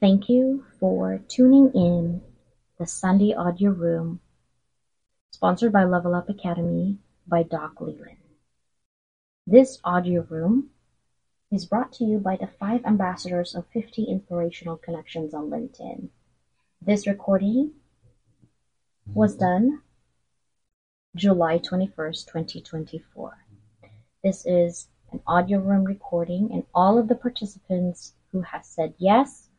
Thank you for tuning in the Sunday Audio Room, sponsored by Level Up Academy by Doc Leyland. This audio room is brought to you by the five ambassadors of 50 Inspirational Connections on LinkedIn. This recording was done July 21st, 2024. This is an audio room recording, and all of the participants who have said yes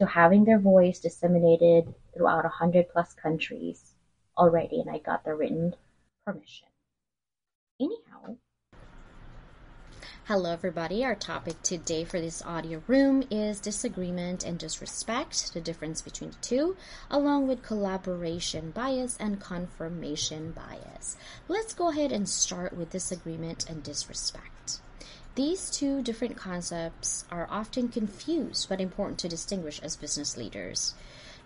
to having their voice disseminated throughout 100 plus countries already, and I got the written permission. Anyhow, Hello, everybody. Our topic today for this audio room is disagreement and disrespect, the difference between the two, along with collaboration bias and confirmation bias. Let's go ahead and start with disagreement and disrespect. These two different concepts are often confused but important to distinguish as business leaders.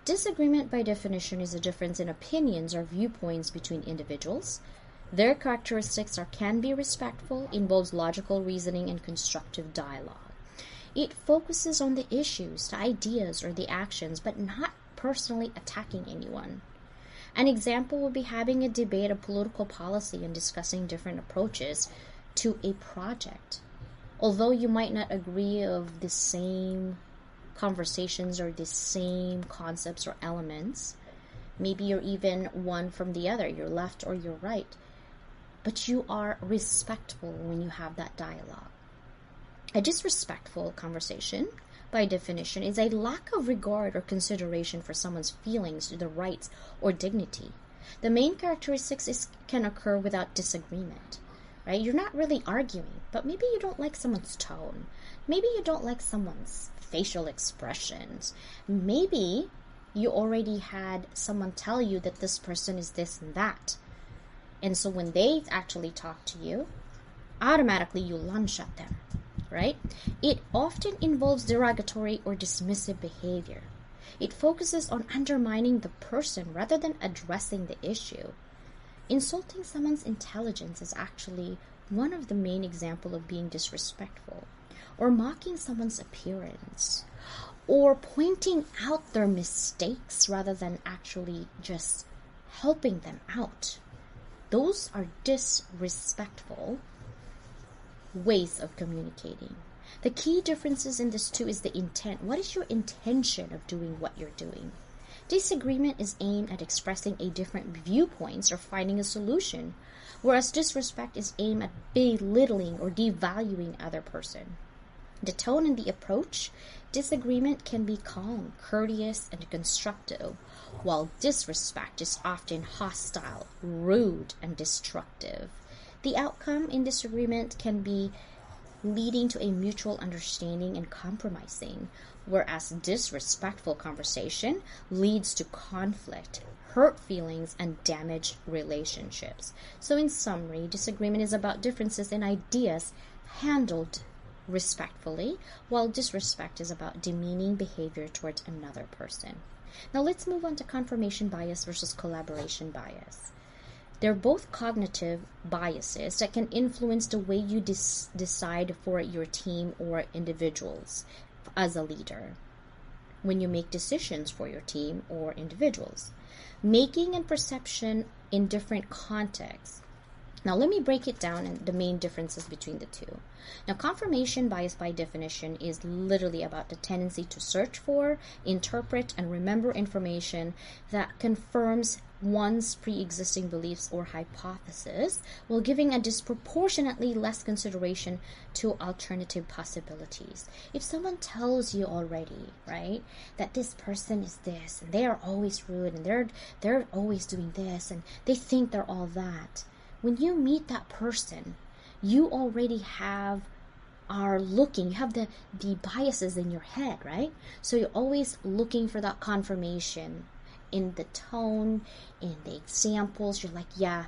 Disagreement, by definition, is a difference in opinions or viewpoints between individuals. Their characteristics are can be respectful, involves logical reasoning and constructive dialogue. It focuses on the issues, the ideas, or the actions, but not personally attacking anyone. An example would be having a debate of political policy and discussing different approaches to a project. Although you might not agree of the same conversations or the same concepts or elements, maybe you're even one from the other, you're left or you're right but you are respectful when you have that dialogue. A disrespectful conversation, by definition, is a lack of regard or consideration for someone's feelings, their rights, or dignity. The main characteristics is, can occur without disagreement. Right? You're not really arguing, but maybe you don't like someone's tone. Maybe you don't like someone's facial expressions. Maybe you already had someone tell you that this person is this and that and so when they actually talk to you, automatically you lunge at them, right? It often involves derogatory or dismissive behavior. It focuses on undermining the person rather than addressing the issue. Insulting someone's intelligence is actually one of the main examples of being disrespectful, or mocking someone's appearance, or pointing out their mistakes rather than actually just helping them out. Those are disrespectful ways of communicating. The key differences in this too is the intent. What is your intention of doing what you're doing? Disagreement is aimed at expressing a different viewpoints or finding a solution, whereas disrespect is aimed at belittling or devaluing other person. The tone and the approach, disagreement can be calm, courteous, and constructive, while disrespect is often hostile, rude, and destructive. The outcome in disagreement can be leading to a mutual understanding and compromising, whereas disrespectful conversation leads to conflict, hurt feelings, and damaged relationships. So, in summary, disagreement is about differences in ideas handled respectfully, while disrespect is about demeaning behavior towards another person. Now let's move on to confirmation bias versus collaboration bias. They're both cognitive biases that can influence the way you decide for your team or individuals as a leader when you make decisions for your team or individuals. Making and perception in different contexts now, let me break it down and the main differences between the two. Now, confirmation bias by definition is literally about the tendency to search for, interpret, and remember information that confirms one's pre existing beliefs or hypothesis while giving a disproportionately less consideration to alternative possibilities. If someone tells you already, right, that this person is this and they are always rude and they're they're always doing this and they think they're all that, when you meet that person, you already have are looking, you have the, the biases in your head, right? So you're always looking for that confirmation in the tone, in the examples. You're like, yeah,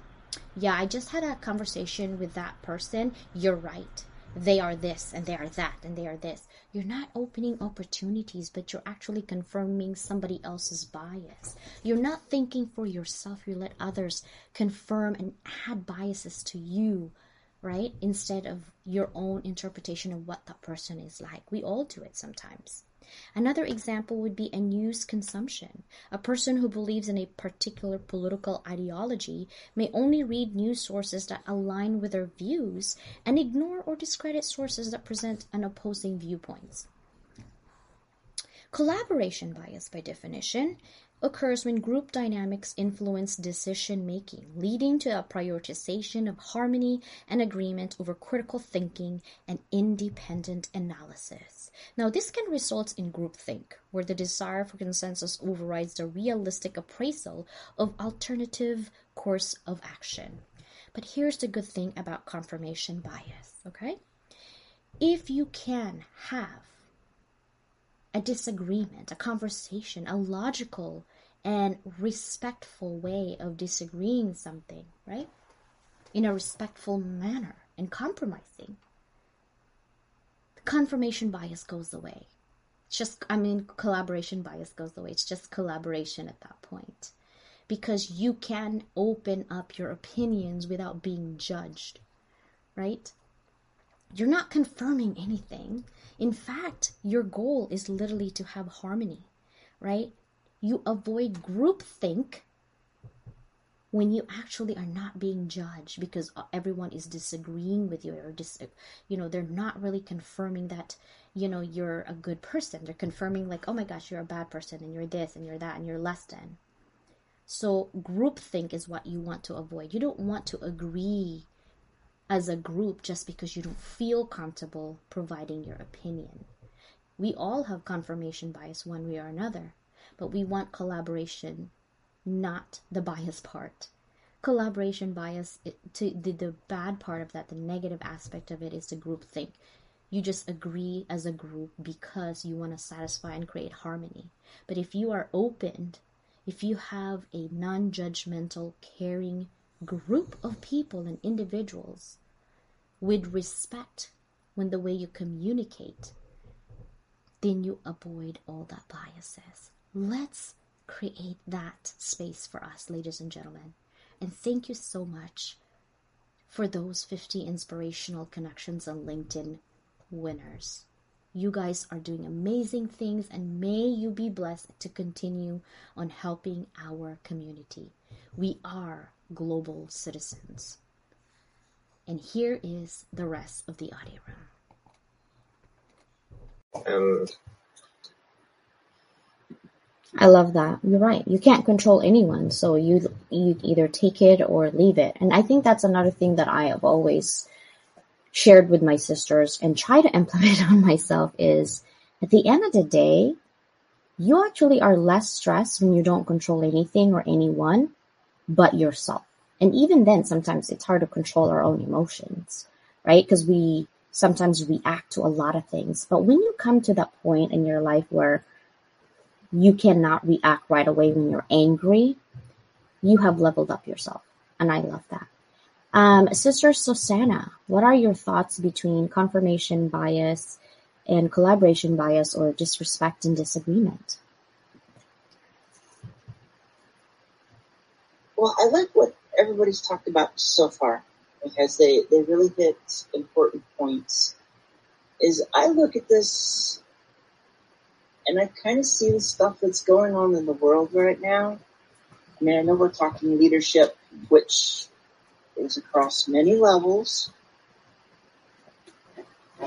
yeah, I just had a conversation with that person. You're right they are this and they are that and they are this. You're not opening opportunities, but you're actually confirming somebody else's bias. You're not thinking for yourself. You let others confirm and add biases to you, right? Instead of your own interpretation of what that person is like. We all do it sometimes, Another example would be a news consumption. A person who believes in a particular political ideology may only read news sources that align with their views and ignore or discredit sources that present an opposing viewpoint. Collaboration bias, by definition, occurs when group dynamics influence decision making, leading to a prioritization of harmony and agreement over critical thinking and independent analysis. Now, this can result in groupthink, where the desire for consensus overrides the realistic appraisal of alternative course of action. But here's the good thing about confirmation bias, okay? If you can have a disagreement, a conversation, a logical and respectful way of disagreeing something, right? In a respectful manner and compromising. The confirmation bias goes away. It's just, I mean, collaboration bias goes away. It's just collaboration at that point. Because you can open up your opinions without being judged, right? You're not confirming anything. In fact, your goal is literally to have harmony, right? You avoid groupthink when you actually are not being judged because uh, everyone is disagreeing with you or dis- you know they're not really confirming that you know you're a good person they're confirming like oh my gosh you're a bad person and you're this and you're that and you're less than so groupthink is what you want to avoid you don't want to agree as a group just because you don't feel comfortable providing your opinion. We all have confirmation bias one way or another, but we want collaboration, not the bias part. Collaboration bias, it, to the, the bad part of that, the negative aspect of it is the group think. You just agree as a group because you want to satisfy and create harmony. But if you are opened, if you have a non judgmental, caring group of people and individuals with respect when the way you communicate, then you avoid all that biases. Let's create that space for us, ladies and gentlemen. And thank you so much for those 50 inspirational connections on LinkedIn winners. You guys are doing amazing things, and may you be blessed to continue on helping our community. We are global citizens. And here is the rest of the audio room. And I love that. You're right. You can't control anyone, so you you either take it or leave it. And I think that's another thing that I have always shared with my sisters and try to implement on myself is at the end of the day, you actually are less stressed when you don't control anything or anyone but yourself. And even then, sometimes it's hard to control our own emotions, right? Because we sometimes react to a lot of things. But when you come to that point in your life where you cannot react right away when you're angry, you have leveled up yourself. And I love that. Um, Sister Susannah, what are your thoughts between confirmation bias and collaboration bias or disrespect and disagreement? Well, I like what everybody's talked about so far because they, they really hit important points is I look at this and I kind of see the stuff that's going on in the world right now. I mean, I know we're talking leadership, which is across many levels.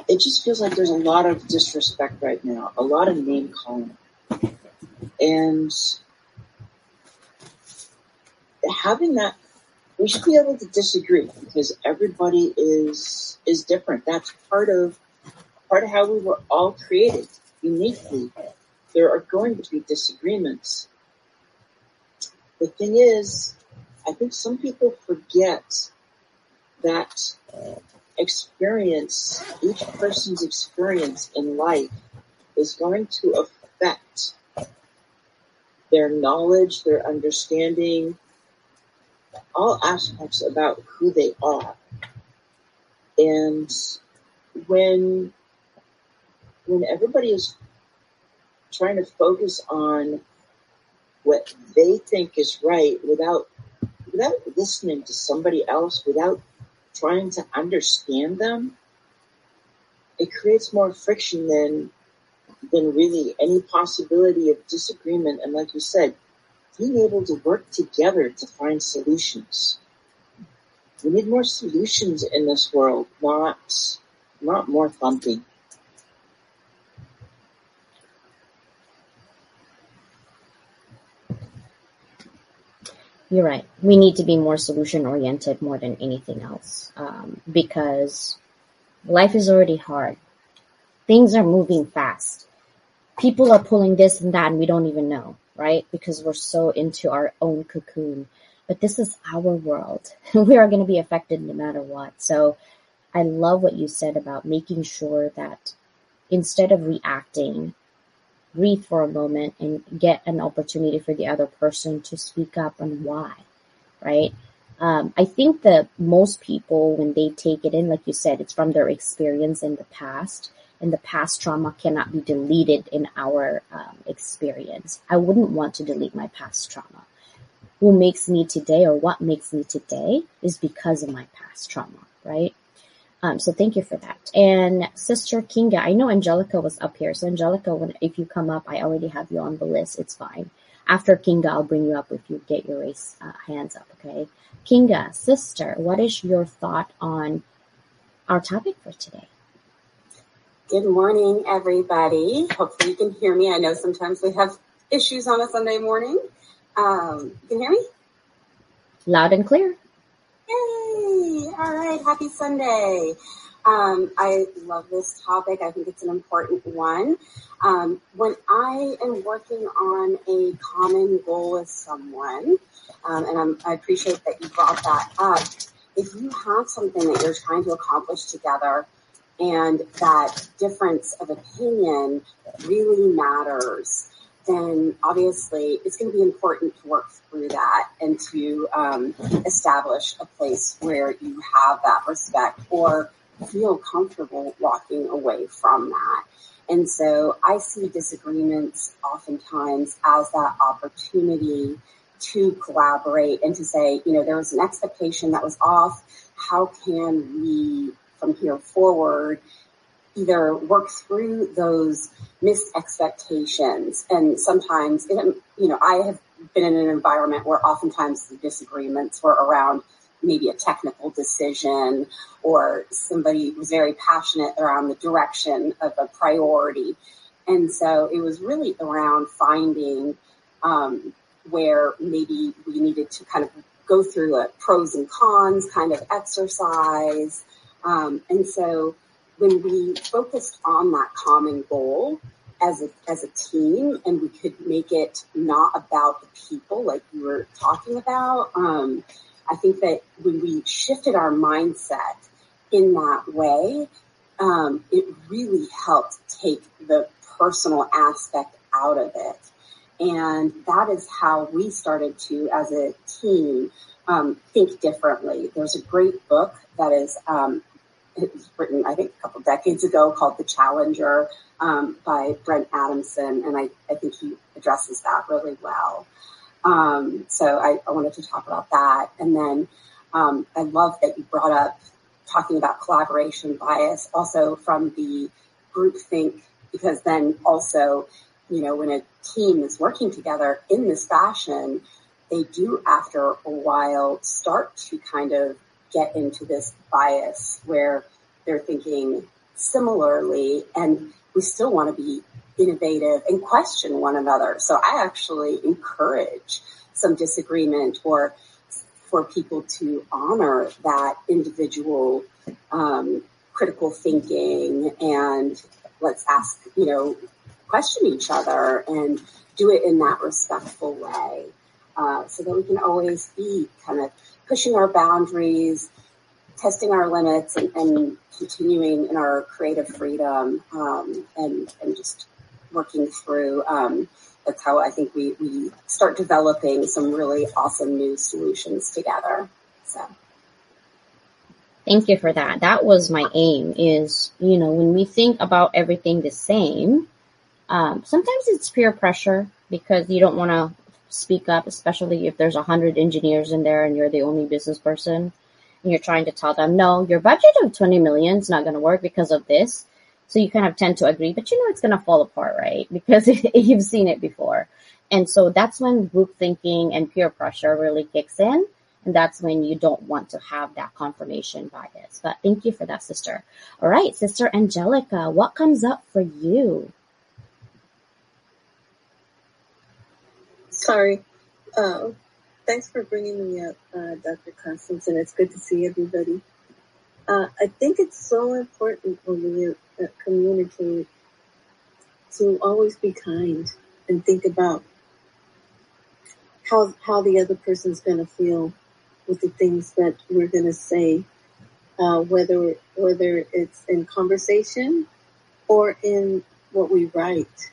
It just feels like there's a lot of disrespect right now, a lot of name calling. And having that we should be able to disagree because everybody is is different. That's part of part of how we were all created uniquely. There are going to be disagreements. The thing is, I think some people forget that experience, each person's experience in life is going to affect their knowledge, their understanding, all aspects about who they are. And when when everybody is trying to focus on what they think is right without without listening to somebody else, without trying to understand them, it creates more friction than than really any possibility of disagreement. And like you said, being able to work together to find solutions. We need more solutions in this world, not not more thumping. You're right. We need to be more solution oriented more than anything else um, because life is already hard. Things are moving fast. People are pulling this and that, and we don't even know, right? Because we're so into our own cocoon. But this is our world. we are going to be affected no matter what. So I love what you said about making sure that instead of reacting, breathe for a moment and get an opportunity for the other person to speak up on why, right? Um, I think that most people, when they take it in, like you said, it's from their experience in the past, and the past trauma cannot be deleted in our um, experience. I wouldn't want to delete my past trauma. Who makes me today or what makes me today is because of my past trauma, right? Um, so thank you for that. And Sister Kinga, I know Angelica was up here. So Angelica, when, if you come up, I already have you on the list. It's fine. After Kinga, I'll bring you up if you get your race uh, hands up. Okay. Kinga, sister, what is your thought on our topic for today? Good morning, everybody. Hopefully you can hear me. I know sometimes we have issues on a Sunday morning. Um, you can hear me? Loud and clear. Yay! All right, happy Sunday. Um, I love this topic. I think it's an important one. Um, when I am working on a common goal with someone, um, and I'm, I appreciate that you brought that up, if you have something that you're trying to accomplish together and that difference of opinion really matters, then obviously it's going to be important to work through that and to um, establish a place where you have that respect or feel comfortable walking away from that. And so I see disagreements oftentimes as that opportunity to collaborate and to say, you know, there was an expectation that was off. How can we from here forward either work through those missed expectations. And sometimes, you know, I have been in an environment where oftentimes the disagreements were around maybe a technical decision or somebody was very passionate around the direction of a priority. And so it was really around finding um, where maybe we needed to kind of go through a pros and cons kind of exercise. Um, and so when we focused on that common goal as a, as a team and we could make it not about the people like you were talking about, um, I think that when we shifted our mindset in that way, um, it really helped take the personal aspect out of it. And that is how we started to, as a team, um, think differently. There's a great book that is um, it was written, I think, a couple decades ago called The Challenger um, by Brent Adamson, and I, I think he addresses that really well. Um, so I, I, wanted to talk about that. And then um, I love that you brought up talking about collaboration bias also from the group think, because then also, you know, when a team is working together in this fashion, they do after a while start to kind of get into this bias where they're thinking similarly and we still want to be innovative and question one another. So I actually encourage some disagreement or for people to honor that individual um, critical thinking and let's ask, you know, question each other and do it in that respectful way. Uh, so that we can always be kind of pushing our boundaries, testing our limits, and, and continuing in our creative freedom, um, and and just working through. Um, that's how I think we we start developing some really awesome new solutions together. So. Thank you for that. That was my aim is, you know, when we think about everything the same, um, sometimes it's peer pressure because you don't want to speak up, especially if there's a hundred engineers in there and you're the only business person and you're trying to tell them, no, your budget of 20 million is not going to work because of this. So you kind of tend to agree, but you know it's going to fall apart, right? Because you've seen it before. And so that's when group thinking and peer pressure really kicks in. And that's when you don't want to have that confirmation bias. But thank you for that, sister. All right, sister Angelica, what comes up for you? Sorry. Uh, thanks for bringing me up, uh, Dr. Constance, and it's good to see everybody. Uh, I think it's so important when we uh, communicate to always be kind and think about how how the other person's going to feel with the things that we're going to say, uh, whether whether it's in conversation or in what we write,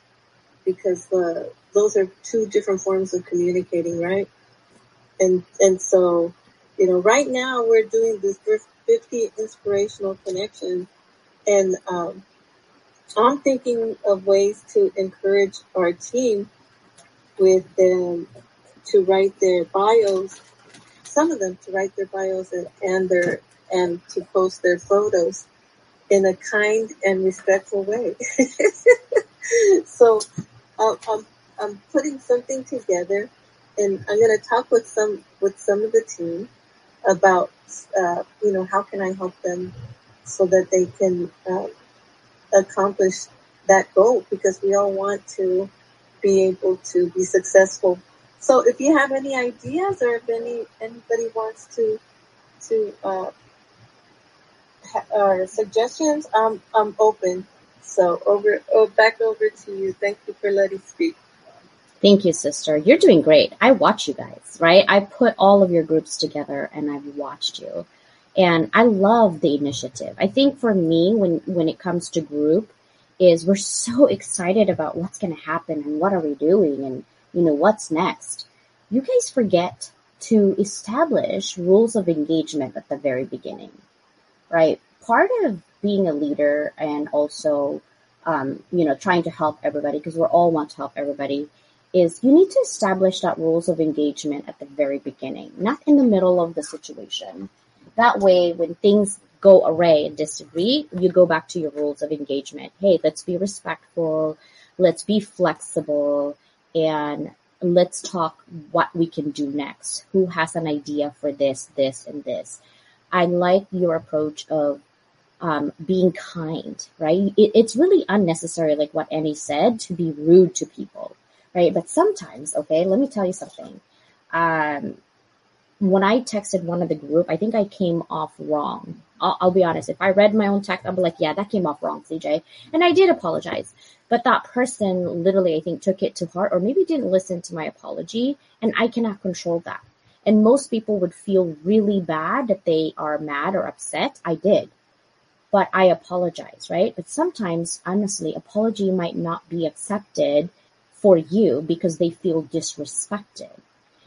because the those are two different forms of communicating, right? And and so, you know, right now we're doing this 50 inspirational connections, and um, I'm thinking of ways to encourage our team with them to write their bios, some of them to write their bios and, and their and to post their photos in a kind and respectful way. so um, I'm I'm putting something together, and I'm going to talk with some with some of the team about uh, you know how can I help them so that they can uh, accomplish that goal because we all want to be able to be successful so if you have any ideas or if any anybody wants to to uh, ha- or suggestions, I'm I'm open. So over oh, back over to you. Thank you for letting speak. Thank you, sister. You're doing great. I watch you guys, right? I put all of your groups together and I've watched you. And I love the initiative. I think for me, when, when it comes to group, is we're so excited about what's going to happen and what are we doing and you know, what's next? You guys forget to establish rules of engagement at the very beginning, right? Part of being a leader and also, um, you know, trying to help everybody because we're all want to help everybody is you need to establish that rules of engagement at the very beginning, not in the middle of the situation. That way, when things go array and disagree, you go back to your rules of engagement. Hey, let's be respectful. Let's be flexible and let's talk what we can do next. Who has an idea for this, this, and this? I like your approach of um, being kind, right? It, it's really unnecessary, like what Annie said, to be rude to people, right? But sometimes, okay, let me tell you something. Um, when I texted one of the group, I think I came off wrong. I'll, I'll, be honest. If I read my own text, I'll be like, yeah, that came off wrong, CJ. And I did apologize. But that person literally, I think, took it to heart or maybe didn't listen to my apology. And I cannot control that. And most people would feel really bad that they are mad or upset. I did. But I apologize, right? But sometimes, honestly, apology might not be accepted for you because they feel disrespected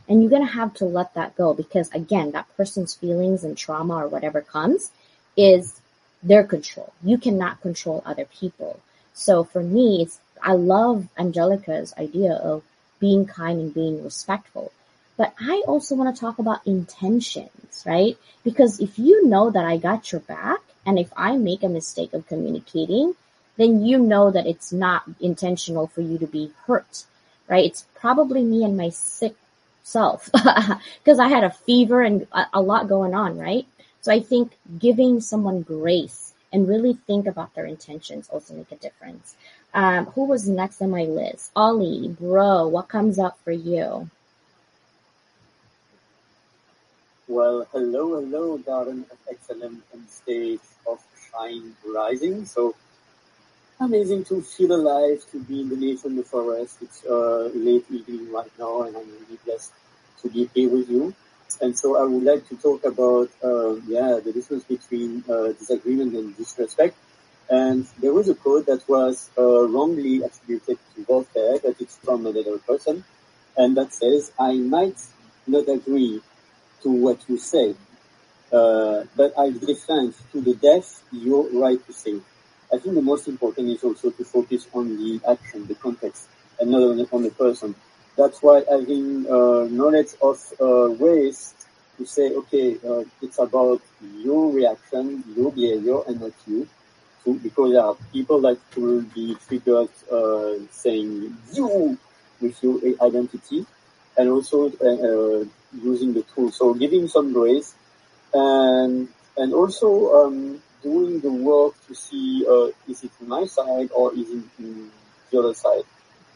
and you're going to have to let that go because again, that person's feelings and trauma or whatever comes is their control. You cannot control other people. So for me, it's, I love Angelica's idea of being kind and being respectful. But I also want to talk about intentions, right? Because if you know that I got your back and if I make a mistake of communicating, then you know that it's not intentional for you to be hurt, right? It's probably me and my sick self because I had a fever and a, lot going on, right? So I think giving someone grace and really think about their intentions also make a difference. Um, who was next on my list? Oli, bro, what comes up for you? Well, hello, hello, Garden of Excellence and State of Shine Rising. So amazing to feel alive, to be in the nature in the forest. It's uh, late evening right now, and I'm really blessed to be here with you. And so I would like to talk about, uh, yeah, the difference between uh, disagreement and disrespect. And there was a quote that was uh, wrongly attributed to Voltaire, but it's from another person, and that says, "I might not agree to what you say, uh, but I defend to the death your right to say." I think the most important is also to focus on the action, the context, and not on the, on the person. That's why having uh, knowledge of uh, ways to say, okay, uh, it's about your reaction, your behavior, and not you. to, because there are people that will be triggered uh, saying you with your identity and also uh, uh, using the tool. So giving some grace and and also um, doing the work to see uh, is it my side or is it the other side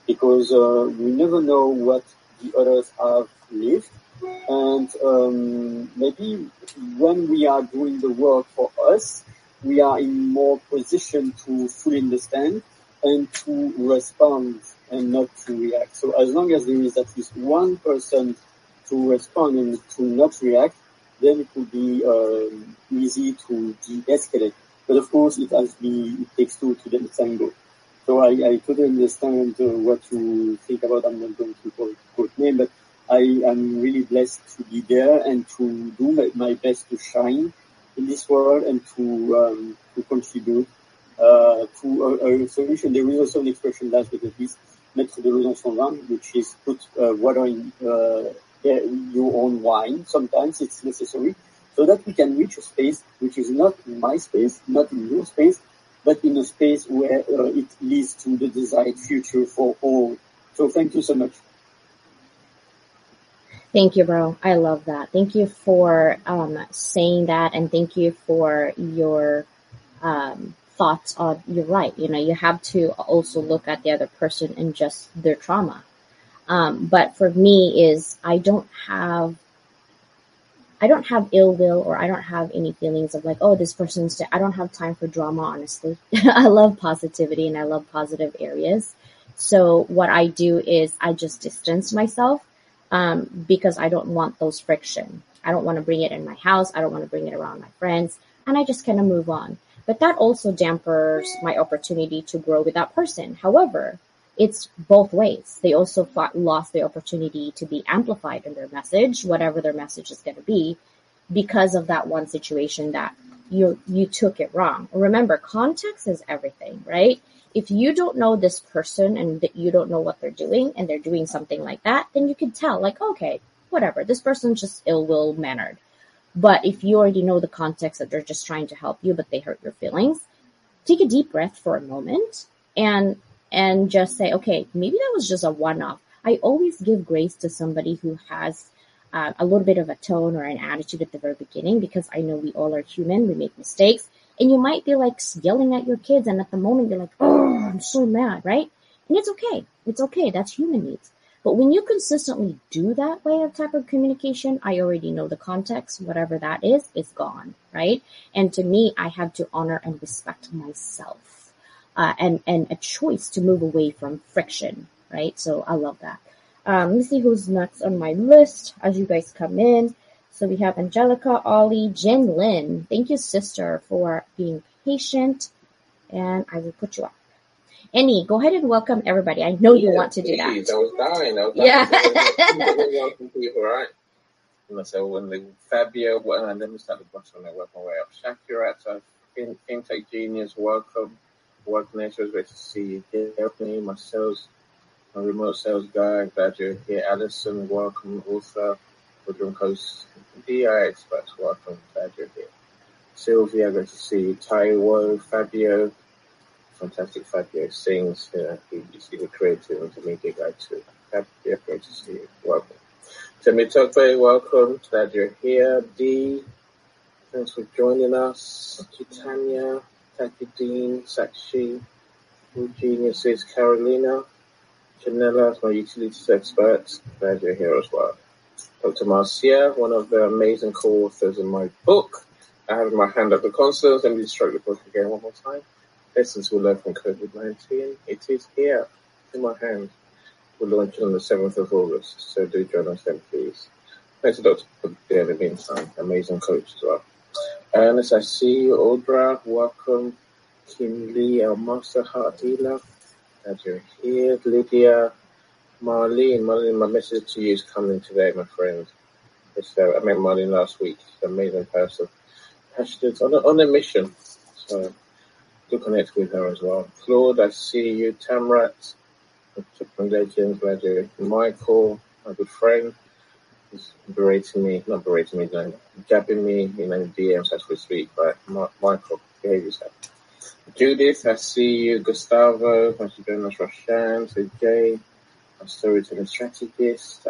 because uh, we never know what the others have lived and um, maybe when we are doing the work for us we are in more position to fully understand and to respond and not to react. So as long as there is at least one person to respond and to not react, then it will be um, easy to de-escalate. But of course, it has be it takes two to the tango. So I, I totally understand uh, what you think about. I'm not going to quote, quote name, but I am really blessed to be there and to do my, my best to shine in this world and to um, to contribute uh, to a, a, solution. There is also an expression last not least, mettre de l'eau dans son vin, which is put uh, water in uh, your own wine. Sometimes it's necessary so that we can reach a space which is not in my space, not in your space, but in a space where uh, it leads to the desired future for all. So thank you so much. Thank you, bro. I love that. Thank you for um, saying that, and thank you for your um, thoughts on. You're right. You know, you have to also look at the other person and just their trauma. Um, but for me, is I don't have. I don't have ill will or I don't have any feelings of like, oh, this person's, I don't have time for drama, honestly. I love positivity and I love positive areas. So what I do is I just distance myself um, because I don't want those friction. I don't want to bring it in my house. I don't want to bring it around my friends. And I just kind of move on. But that also dampers my opportunity to grow with that person. However, it's both ways. They also fought, lost the opportunity to be amplified in their message, whatever their message is going to be, because of that one situation that you you took it wrong. Remember, context is everything, right? if you don't know this person and that you don't know what they're doing and they're doing something like that, then you can tell like, okay, whatever, this person's just ill will mannered. But if you already know the context that they're just trying to help you, but they hurt your feelings, take a deep breath for a moment and, and just say, okay, maybe that was just a one off. I always give grace to somebody who has uh, a little bit of a tone or an attitude at the very beginning because I know we all are human. We make mistakes and you might be like yelling at your kids and at the moment you're like, oh, I'm so mad, right? And it's okay. It's okay. That's human needs. But when you consistently do that way of type of communication, I already know the context, whatever that is, is gone, right? And to me, I have to honor and respect myself, uh, and, and a choice to move away from friction, right? So I love that. Um, let me see who's next on my list as you guys come in. So we have Angelica, Oli, Jen Lin. Thank you, sister, for being patient. And I will put you up. Annie, go ahead and welcome everybody. I know you want to do that. I was dying. I was dying. Yeah. welcome people, right? And so when the Fabio, and then we started watching I work my way up. Shakira, so FinTech Genius, welcome. Work great to see you. Daphne, my remote sales guy, you're here. Alison, welcome. Also, Woodland Coast DI experts, welcome. Glad you're here. Sylvia, good to see you. Taiwo, Fabio, fantastic Fabio sings. He, he's a creative multimedia guy too. Fabio, great to see you. Welcome. Temitope, welcome. Glad you're here. D, thanks for joining us. Titania, Taki Dean, Sakshi, Geniuses, Carolina, Janella, my utilities expert. Glad you're here as well. Dr. Marcia, one of the amazing co-authors in my book. I have my hand up the concerns. Let me just stroke the book again one more time. Lessons we learn from COVID-19. It is here in my hand. We're launching on the 7th of August, so do join us then, please. Thanks to Dr. there in the meantime. Amazing coach as well. Ernest, I see you. Audra, welcome. Kim Lee, our master heart healer. Glad you're here. Lydia, Marlene, Marlene, my message to you is coming today, my friend. Uh, I met Marlene last week. She's an amazing person. Passionate on a, on a mission. So do connect with her as well. Claude, I see you. Tamrat, from Legends, glad you Michael, my good friend, berating me, not berating me, no, jabbing me, you know, DMs as we speak, but Michael, yourself. Judith, I see you. Gustavo, thanks for joining us. Roshan, so Jay, our storytelling strategist,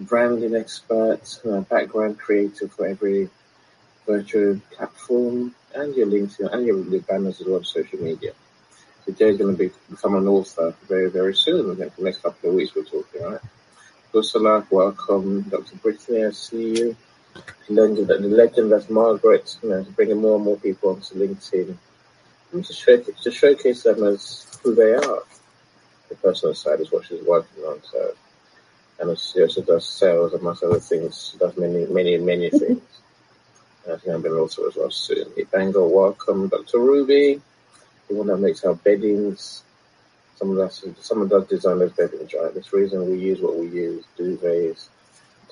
branding expert, background creator for every virtual platform, and your LinkedIn and your, your banners as well on social media. So Jay's going to be become an author very, very soon. I think the next couple of weeks we're talking, right? Ursula, welcome. Dr. Brittany, I see you. Legend, the legend that's Margaret, you know, bringing more and more people onto LinkedIn and to, show, to showcase them as who they are. The personal side is what she's working on. So, and she also does sales amongst other things. She does many, many, many mm-hmm. things. And I think I'm going to also as well soon. Ibango, welcome. Dr. Ruby, the one that makes our beddings. Someone does, someone does design those beddings, right? This reason we use what we use, duvets,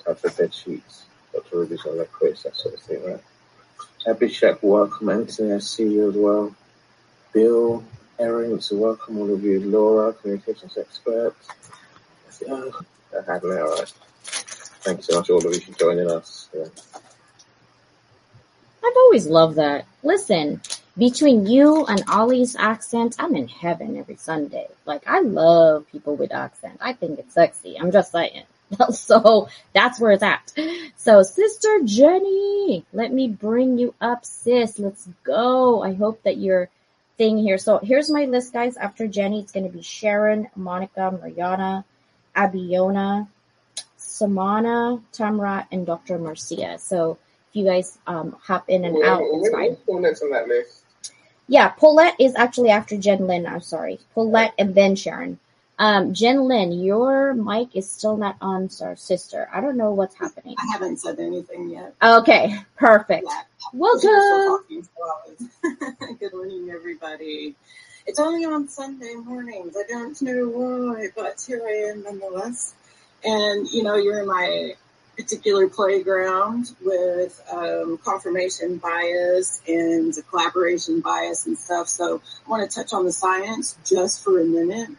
types of bed sheets. Dr. Ruby's on that quiz, that sort of thing, right? Abhishek, welcome. Anthony, I see you as well. Bill, Erin, so welcome all of you. Laura, communications expert. I had an hour. Thanks so much all of you for joining us. Yeah. I've always loved that. Listen, between you and Oli's accent, I'm in heaven every Sunday. Like, I love people with accent. I think it's sexy. I'm just saying. So that's where it's at. So, Sister Jenny, let me bring you up, sis. Let's go. I hope that you're thing here. So here's my list, guys. After Jenny, it's going to be Sharon, Monica, Mariana, Abiona, Samana, Tamra, and Dr. Marcia. So you guys um, hop in and Who- out, who- it's fine. who on that list? Yeah, Paulette is actually after JenLyn. I'm sorry. Paulette and then Sharon. Um, JenLyn, your mic is still not on, sir, sister. I don't know what's happening. I haven't said anything yet. Okay, perfect. Yeah. Welcome. talking, so I was- Good morning, everybody. It's only on Sunday mornings. I don't know why, but here I am nonetheless. And you know, you're in my particular playground with um, confirmation bias and collaboration bias and stuff. So I want to touch on the science just for a minute.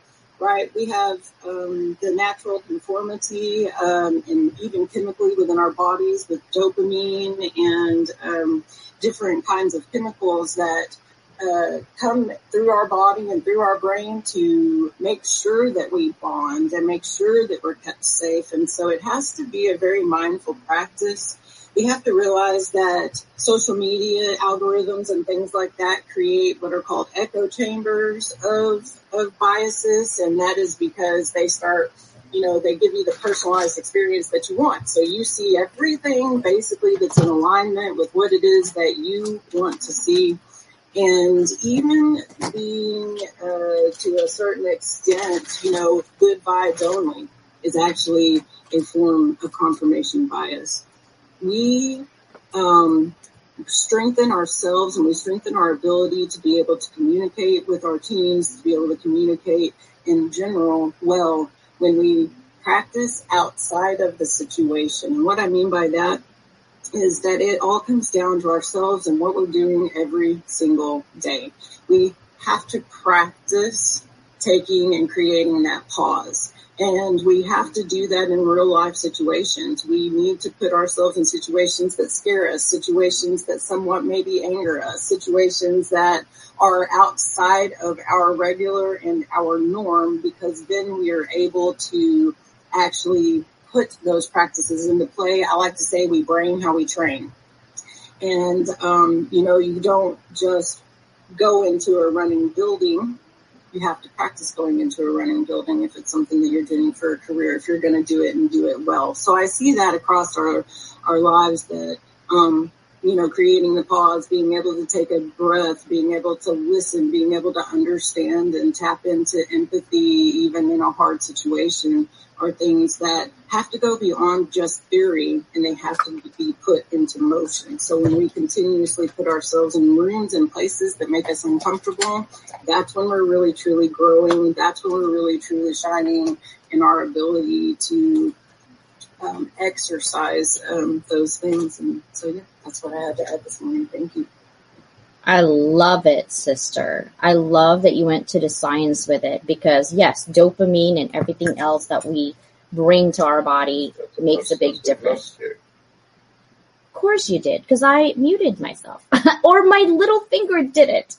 Right, we have um, the natural conformity um, and even chemically within our bodies with dopamine and um, different kinds of chemicals that uh, come through our body and through our brain to make sure that we bond and make sure that we're kept safe. And so it has to be a very mindful practice. We have to realize that social media algorithms and things like that create what are called echo chambers of, of biases. And that is because they start you know, they give you the personalized experience that you want. So you see everything basically that's in alignment with what it is that you want to see. And even being, uh, to a certain extent, you know, good vibes only is actually a form of confirmation bias. We, um, strengthen ourselves and we strengthen our ability to be able to communicate with our teams, to be able to communicate in general well when we practice outside of the situation. And what I mean by that is that it all comes down to ourselves and what we're doing every single day. We have to practice taking and creating that pause. And we have to do that in real life situations. We need to put ourselves in situations that scare us, situations that somewhat maybe anger us, situations that are outside of our regular and our norm because then we are able to actually put those practices into play. I like to say we brain how we train. And, um, you know, you don't just go into a running building. You have to practice going into a running building if it's something that you're doing for a career, if you're going to do it and do it well. So I see that across our, our lives that, um, you know, creating the pause, being able to take a breath, being able to listen, being able to understand and tap into empathy even in a hard situation are things that have to go beyond just theory and they have to be put into motion. So when we continuously put ourselves in rooms and places that make us uncomfortable, that's when we're really truly growing. That's when we're really truly shining in our ability to um, exercise um, those things. And so yeah, that's what I had to add this morning. Thank you. I love it, sister. I love that you went to the science with it because yes, dopamine and everything else that we bring to our body makes a big difference. Of course you did, because I muted myself. or my little finger did it.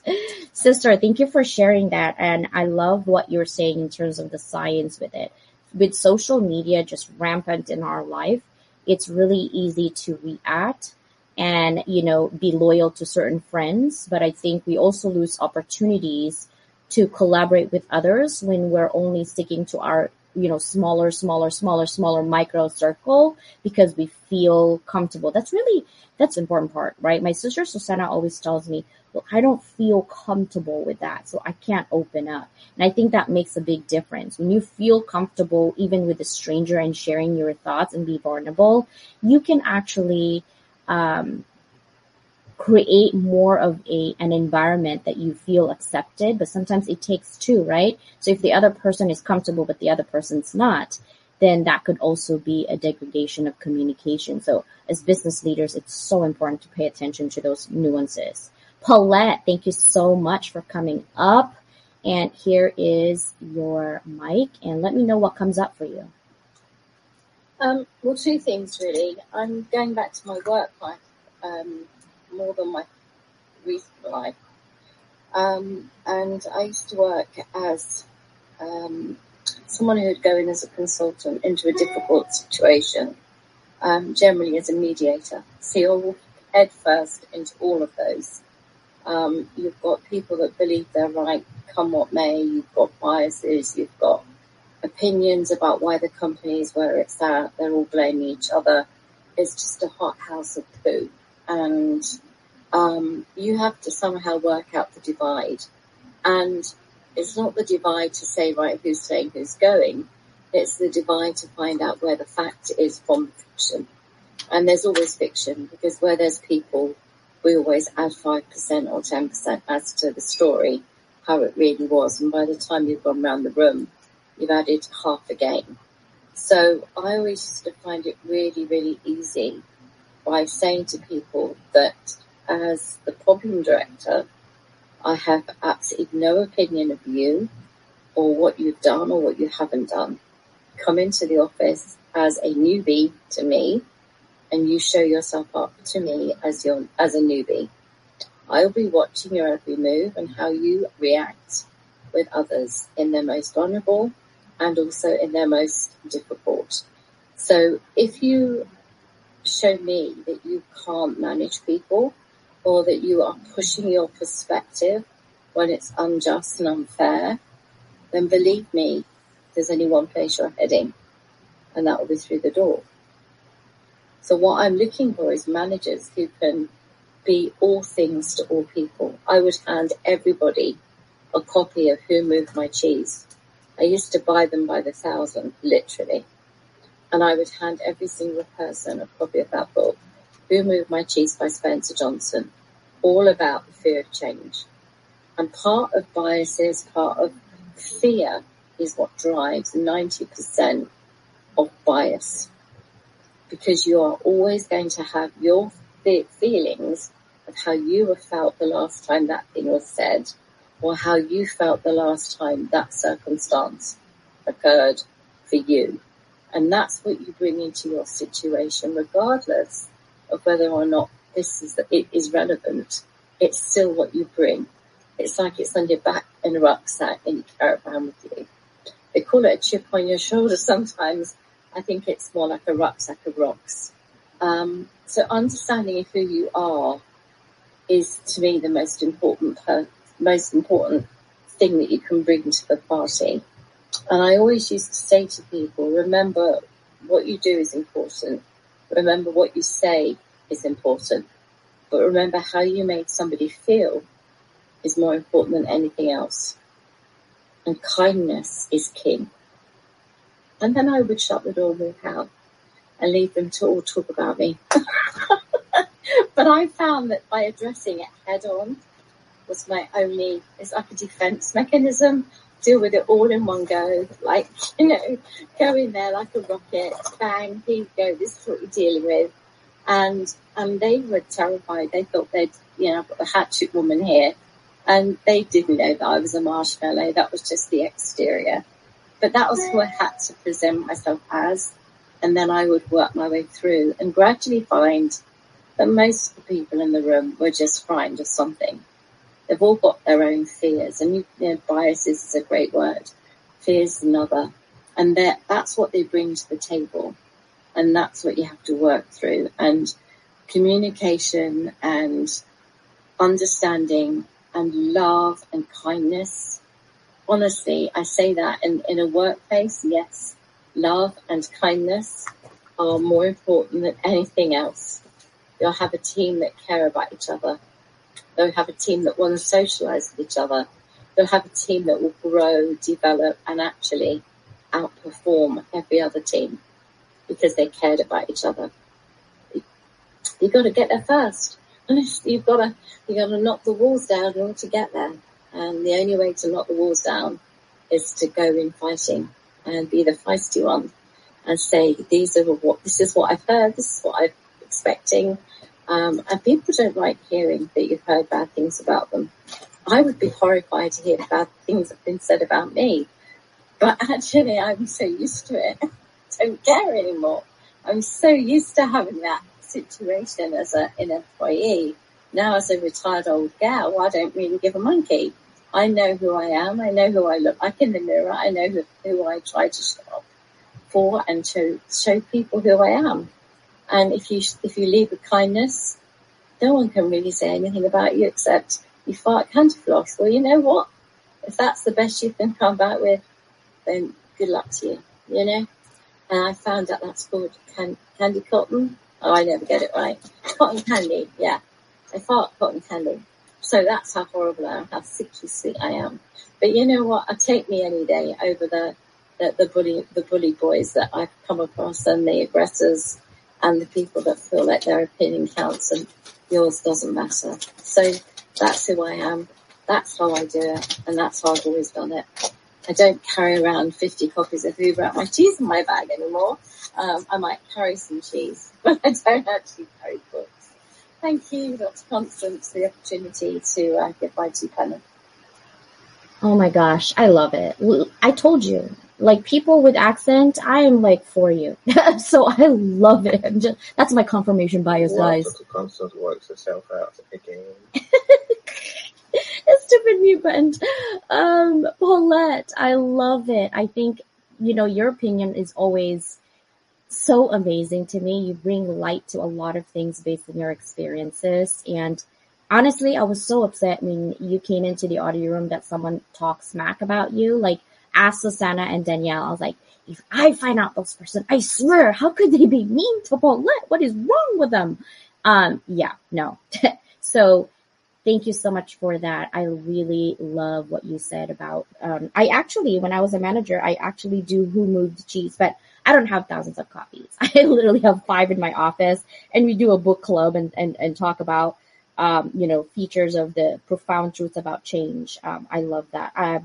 Sister, thank you for sharing that. And I love what you're saying in terms of the science with it. With social media just rampant in our life, it's really easy to react and, you know, be loyal to certain friends. But I think we also lose opportunities to collaborate with others when we're only sticking to our you know smaller smaller smaller smaller micro circle because we feel comfortable. That's really that's important part right? My sister Susannah always tells me look i don't feel comfortable with that so i can't open up. And i think that makes a big difference. When you feel comfortable even with a stranger and sharing your thoughts and be vulnerable you can actually um, create more of a an environment that you feel accepted but sometimes it takes two right? So if the other person is comfortable but the other person's not then that could also be a degradation of communication. So as business leaders it's so important to pay attention to those nuances. Paulette thank you so much for coming up. And here is your mic and let me know what comes up for you um, well two things really i'm going back to my work life um, more than my recent life. Um, and I used to work as um, someone who would go in as a consultant into a difficult situation, um, generally as a mediator. So you're head first into all of those. Um, you've got people that believe they're right, come what may. You've got biases. You've got opinions about why the company is where it's at. They're all blaming each other. It's just a hot house of poo and um, you have to somehow work out the divide. And it's not the divide to say, right, who's saying who's going. It's the divide to find out where the fact is from fiction. And there's always fiction because where there's people, we always add 5% or 10% as to the story, how it really was. And by the time you've gone around the room, you've added half a game. So I always used to find it really, really easy by saying to people that as the problem director, I have absolutely no opinion of you or what you've done or what you haven't done. Come into the office as a newbie to me and you show yourself up to me as your as a newbie. I'll be watching your every move and how you react with others in their most vulnerable and also in their most difficult. So if you show me that you can't manage people or that you are pushing your perspective when it's unjust and unfair, then believe me, there's only one place you're heading, and that will be through the door. So what I'm looking for is managers who can be all things to all people. I would hand everybody a copy of Who Moved My Cheese. I used to buy them by the thousand, literally and I would hand every single person a copy of that book, Who Moved My Cheese by Spencer Johnson, all about the fear of change. And part of biases, part of fear is what drives 90% of bias. Because you are always going to have your feelings of how you were felt the last time that thing was said, or how you felt the last time that circumstance occurred for you. And that's what you bring into your situation, regardless of whether or not this is, it is relevant. It's still what you bring. It's like it's on your back in a rucksack and you carry it around with you. They call it a chip on your shoulder sometimes. I think it's more like a rucksack of rocks. Um, so understanding who you are is to me the most important, per- most important thing that you can bring to the party. And I always used to say to people, remember what you do is important. Remember what you say is important. But remember how you made somebody feel is more important than anything else. And kindness is king. And then I would shut the door and walk out and leave them to all talk about me. but I found that by addressing it head on was my only, it's like a defense mechanism deal with it all in one go. Like, you know, go in there like a rocket, bang, here you go, this is what you're dealing with. And, and they were terrified. They thought they'd, you know, I've got the hatchet woman here. And they didn't know that I was a marshmallow. That was just the exterior. But that was who I had to present myself as. And then I would work my way through and gradually find that most of the people in the room were just frightened of something. They've all got their own fears, and you, know, biases is a great word. Fears another, and that's what they bring to the table, and that's what you have to work through. And communication and understanding and love and kindness. Honestly, I say that in, in a workplace, yes, love and kindness are more important than anything else. You'll have a team that care about each other. They'll have a team that want to socialize with each other. They'll have a team that will grow, develop, and actually outperform every other team because they cared about each other. You've got to get there first. You've got to, you've got to knock the walls down in order to get there. And the only way to knock the walls down is to go in fighting and be the feisty one and say, these are what, this is what I've heard, this is what I'm expecting. Um, and people don't like hearing that you've heard bad things about them. I would be horrified to hear bad things have been said about me. But actually, I'm so used to it. I don't care anymore. I'm so used to having that situation as a, an employee. Now as a retired old gal, I don't really give a monkey. I know who I am. I know who I look like in the mirror. I know who, who I try to shop for and to show people who I am. And if you, if you lead with kindness, no one can really say anything about you except you fart candy floss. Well, you know what? If that's the best you can come back with, then good luck to you, you know? And I found out that's called can- candy cotton. Oh, I never get it right. Cotton candy, yeah. I fart cotton candy. So that's how horrible I am, how sickly sweet I am. But you know what? I take me any day over the, the, the bully, the bully boys that I've come across and the aggressors and the people that feel like their opinion counts and yours doesn't matter. So that's who I am. That's how I do it. And that's how I've always done it. I don't carry around 50 copies of Who Brought My Cheese in my bag anymore. Um, I might carry some cheese, but I don't actually carry books. Thank you, Dr. Constance, for the opportunity to uh, give my two penny. Oh my gosh, I love it. I told you, like people with accent, I am like for you. so I love it. Just, that's my confirmation bias, guys. Constance works herself out again. a stupid mute button. Um, Paulette, I love it. I think, you know, your opinion is always so amazing to me. You bring light to a lot of things based on your experiences. And honestly, I was so upset when you came into the audio room that someone talked smack about you. Like, ask Susannah and Danielle. I was like, if I find out those person, I swear, how could they be mean to Paulette? What is wrong with them? Um, yeah, no. so thank you so much for that. I really love what you said about, um, I actually, when I was a manager, I actually do who moved cheese, but I don't have thousands of copies. I literally have five in my office and we do a book club and, and, and talk about, um, you know, features of the profound truths about change. Um, I love that. Uh,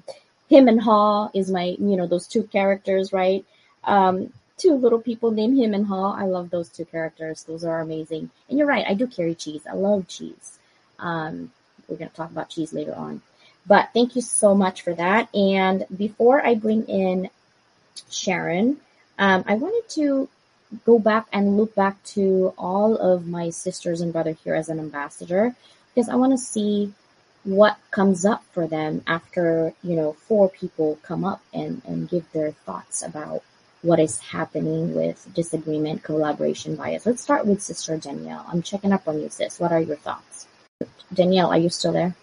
Hem and Haw is my, you know, those two characters, right? Um, two little people named Hem and Haw. I love those two characters. Those are amazing. And you're right. I do carry cheese. I love cheese. Um, we're going to talk about cheese later on. But thank you so much for that. And before I bring in Sharon, um, I wanted to go back and look back to all of my sisters and brother here as an ambassador because I want to see what comes up for them after, you know, four people come up and, and give their thoughts about what is happening with disagreement, collaboration, bias. Let's start with Sister Danielle. I'm checking up on you, sis. What are your thoughts? Danielle, are you still there?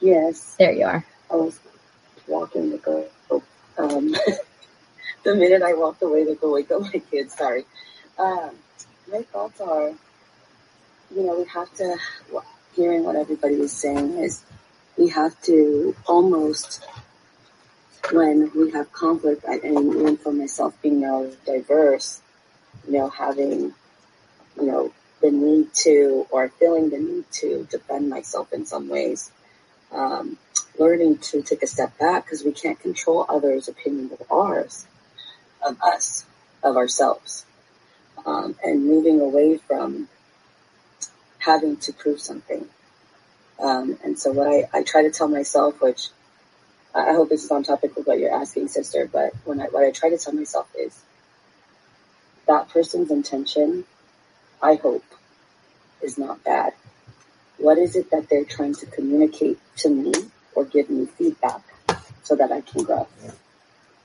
Yes. There you are. I was walking the go. Um, the minute I walked away, the go wake up my kids. Sorry. Um, my thoughts are, you know, we have to, hearing what everybody was saying is we have to almost, when we have conflict, and even for myself being neurodiverse, you know, having, you know, the need to, or feeling the need to defend myself in some ways, um, learning to take a step back because we can't control others' opinions of ours, of us, of ourselves, um, and moving away from having to prove something. Um, and so what I, I try to tell myself, which I hope this is on topic with what you're asking, sister, but when I, what I try to tell myself is that person's intention, I hope, is not bad. What is it that they're trying to communicate to me or give me feedback so that I can grow?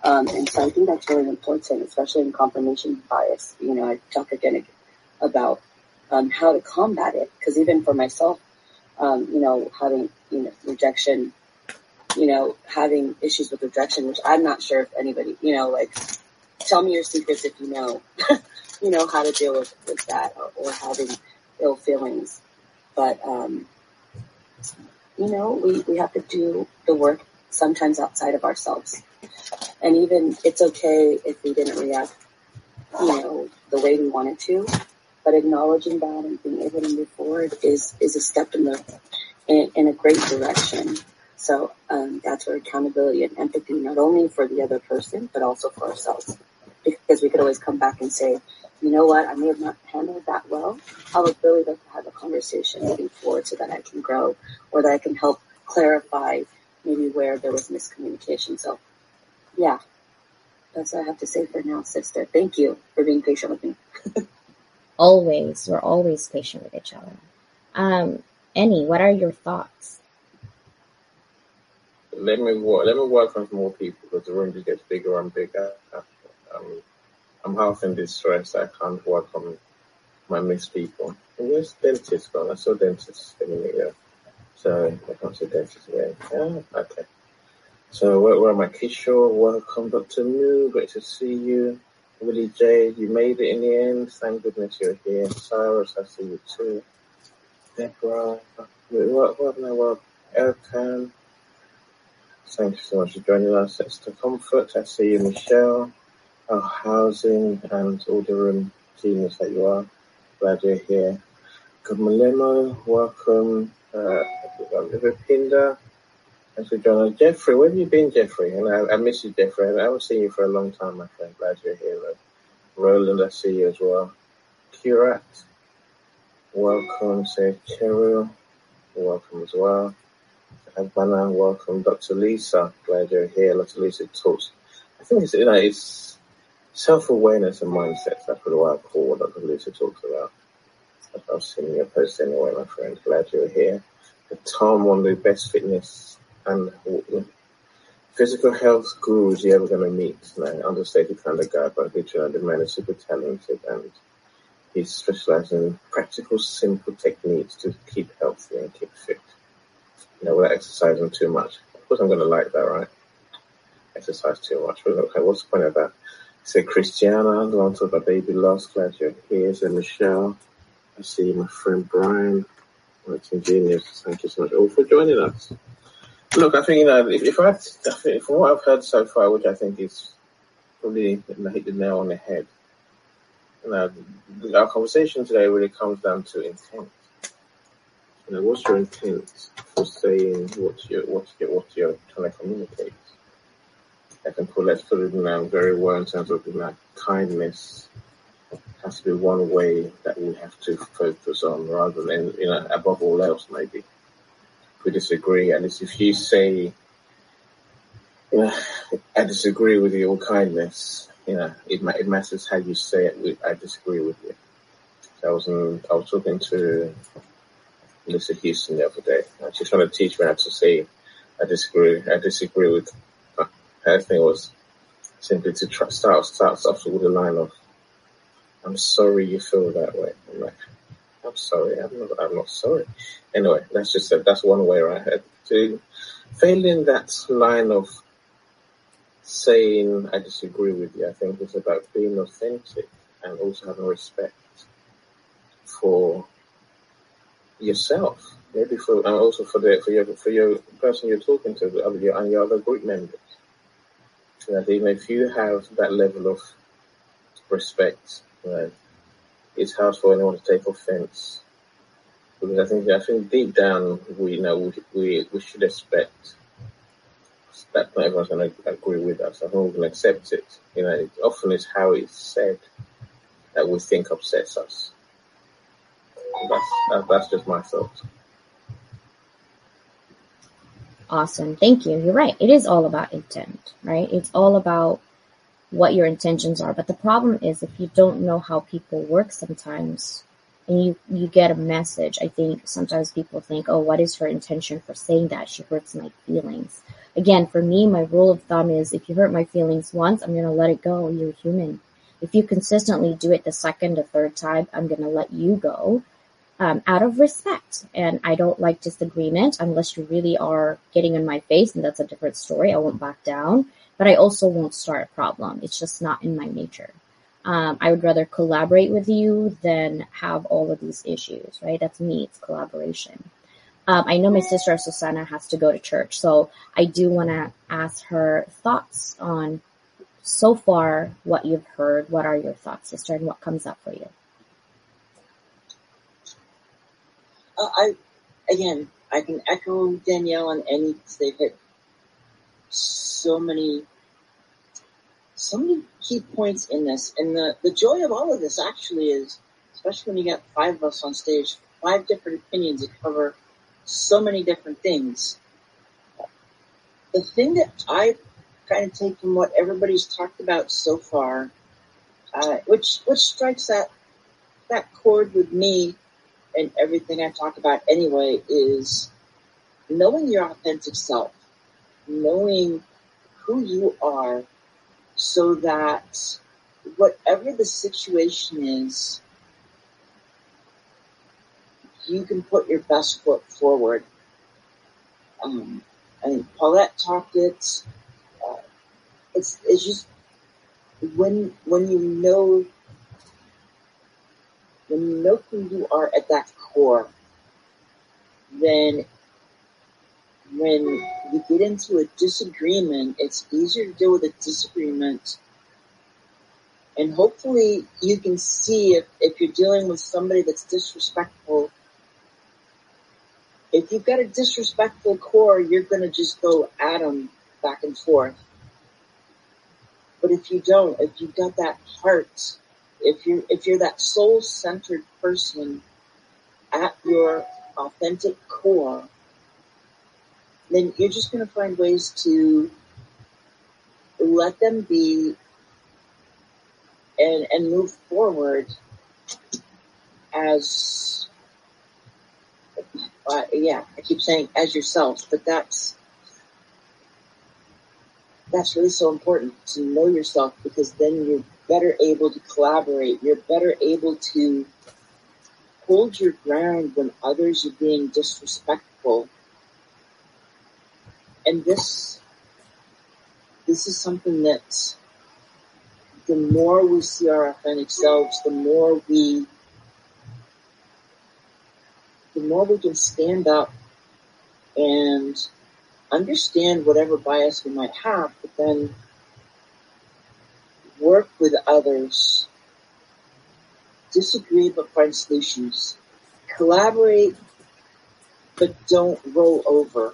Um, and so I think that's really important, especially in confirmation bias. You know, I talk again about um, how to combat it because even for myself, um, you know, having you know rejection, you know, having issues with rejection, which I'm not sure if anybody, you know, like tell me your secrets if you know, you know, how to deal with, with that or, or having ill feelings. But, um, you know, we, we have to do the work sometimes outside of ourselves. And even it's okay if we didn't react, you know, the way we wanted to, but acknowledging that and being able to move forward is, is a step in the, in, in a great direction. So um, that's where accountability and empathy, not only for the other person, but also for ourselves. Because we could always come back and say, you know what, I may have not handled that well. I would really like to have a conversation moving forward so that I can grow or that I can help clarify maybe where there was miscommunication. So, yeah, that's what I have to say for now, sister. Thank you for being patient with me. always, we're always patient with each other. Um, Annie, what are your thoughts? Let me work. Let me work on more people because the room just gets bigger and bigger. Um, I'm half in distress. I can't work on my missed people. And where's dentist gone? I saw dentist a minute. So I can't see dentist again. Oh, okay. So where, where am I? Kishore, welcome. Dr. Moo, great to see you. Willie J, you made it in the end. Thank goodness you're here. Cyrus, I see you too. Deborah, what, what in the world? Elkan, thank you so much for joining us. Esther Comfort, I see you, Michelle our housing and all the room teams that you are. Glad you're here. Good Malemo, welcome. Uh, Pinda. For joining us. Jeffrey, where have you been, Jeffrey? And I, I miss you, Jeffrey. I haven't seen you for a long time, my friend. Glad you're here. Roland, I see you as well. Kurat, welcome. Say Cheryl, welcome as well. Havana, welcome. Dr. Lisa, glad you're here. Dr. Lisa talks. I think it's, you know, it's Self-awareness and mindsets, that's what I call what Dr. Lucy talks about. I've seen your post anyway, my friend. Glad you're here. Tom, one of the best fitness and physical health gurus ever going to meet. Man, understated kind of guy, but literally the man is super talented and he specializes in practical, simple techniques to keep healthy and keep fit. You know, without exercising too much. Of course, I'm going to like that, right? Exercise too much. but Okay, what's the point of that? Say Christiana, long talk about baby lost, glad you're here. Say Michelle. I see my friend Brian. Working Genius. Thank you so much all for joining us. Look, I think, you know, if, if I, from what I've heard so far, which I think is probably hit the nail on the head, you know, our conversation today really comes down to intent. You know, what's your intent for saying what you're, what you're, what you're trying to communicate? I can put, let's put it very well in terms of you know, kindness has to be one way that we have to focus on rather than, you know, above all else, maybe. We disagree, and least if you say, you I disagree with your kindness, you know, it, it matters how you say it. I disagree with you. So I was in, I was talking to Lisa Houston the other day. And she's trying to teach me how to say I disagree. I disagree with her thing was simply to try, start start off with the line of, "I'm sorry you feel that way." I'm like, "I'm sorry, I'm not, I'm not sorry." Anyway, that's just a, that's one way I had to failing that line of saying I disagree with you. I think it's about being authentic and also having respect for yourself, maybe for and also for the for your for your person you're talking to, the other your and your other group members that even if you have that level of respect, you it's hard for anyone to take offense. Because I think I think deep down we you know we we, we should expect that not everyone's going to agree with us. I think we can accept it. You know, it often it's how it's said that we think upsets us. That's that, that's just my thoughts. Awesome. Thank you. You're right. It is all about intent, right? It's all about what your intentions are. But the problem is if you don't know how people work sometimes, and you, you get a message. I think sometimes people think, oh, what is her intention for saying that? She hurts my feelings. Again, for me, my rule of thumb is if you hurt my feelings once, I'm going to let it go. You're human. If you consistently do it the second, the third time, I'm going to let you go um, out of respect. And I don't like disagreement unless you really are getting in my face, and that's a different story. I won't back down, but I also won't start a problem. It's just not in my nature. Um, I would rather collaborate with you than have all of these issues, right? That's me. It's collaboration. Um, I know my sister Susannah has to go to church, so I do want to ask her thoughts on so far what you've heard. What are your thoughts, sister, and what comes up for you? Uh, I again, I can echo Danielle on any hit so many, so many key points in this. And the the joy of all of this actually is, especially when you got five of us on stage, five different opinions that cover so many different things. The thing that I kind of take from what everybody's talked about so far, uh, which which strikes that that chord with me and everything I talk about anyway is knowing your authentic self, knowing who you are so that whatever the situation is, you can put your best foot forward. Um, I think Paulette talked it. Uh, it's it's just when when you know when you know who you are at that core, then when you get into a disagreement, it's easier to deal with a disagreement. And hopefully you can see if, if you're dealing with somebody that's disrespectful, if you've got a disrespectful core, you're going to just go at them back and forth. But if you don't, if you've got that heart if you're if you're that soul centered person at your authentic core, then you're just going to find ways to let them be and and move forward as uh, yeah I keep saying as yourself but that's that's really so important to know yourself because then you're better able to collaborate. You're better able to hold your ground when others are being disrespectful. And this, this is something that the more we see our authentic selves, the more we, the more we can stand up and understand whatever bias we might have, but then work with others, disagree but find solutions, collaborate but don't roll over.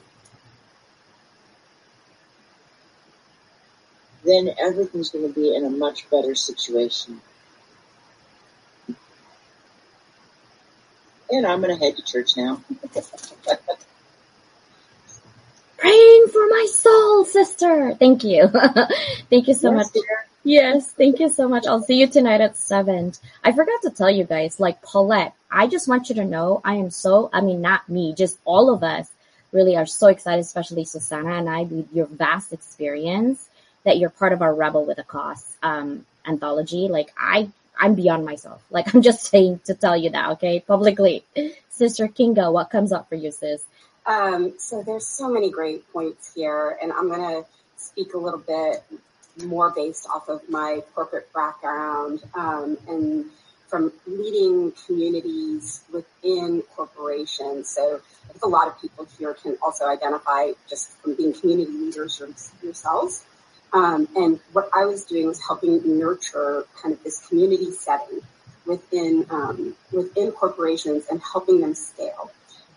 Then everything's going to be in a much better situation. And I'm going to head to church now. Praying for my soul, sister. Thank you. Thank you so yes, much. Dear. Yes, thank you so much. I'll see you tonight at seven. I forgot to tell you guys, like Paulette, I just want you to know I am so, I mean, not me, just all of us really are so excited, especially Susannah and I, with your vast experience that you're part of our Rebel with a Cause um, anthology. Like I, I'm beyond myself. Like I'm just saying to tell you that, okay, publicly. Sister Kinga, what comes up for you, sis? Um, so there's so many great points here, and I'm gonna speak a little bit more based off of my corporate background um, and from leading communities within corporations. So I think a lot of people here can also identify just from being community leaders yourselves. Um, and what I was doing was helping nurture kind of this community setting within um, within corporations and helping them scale.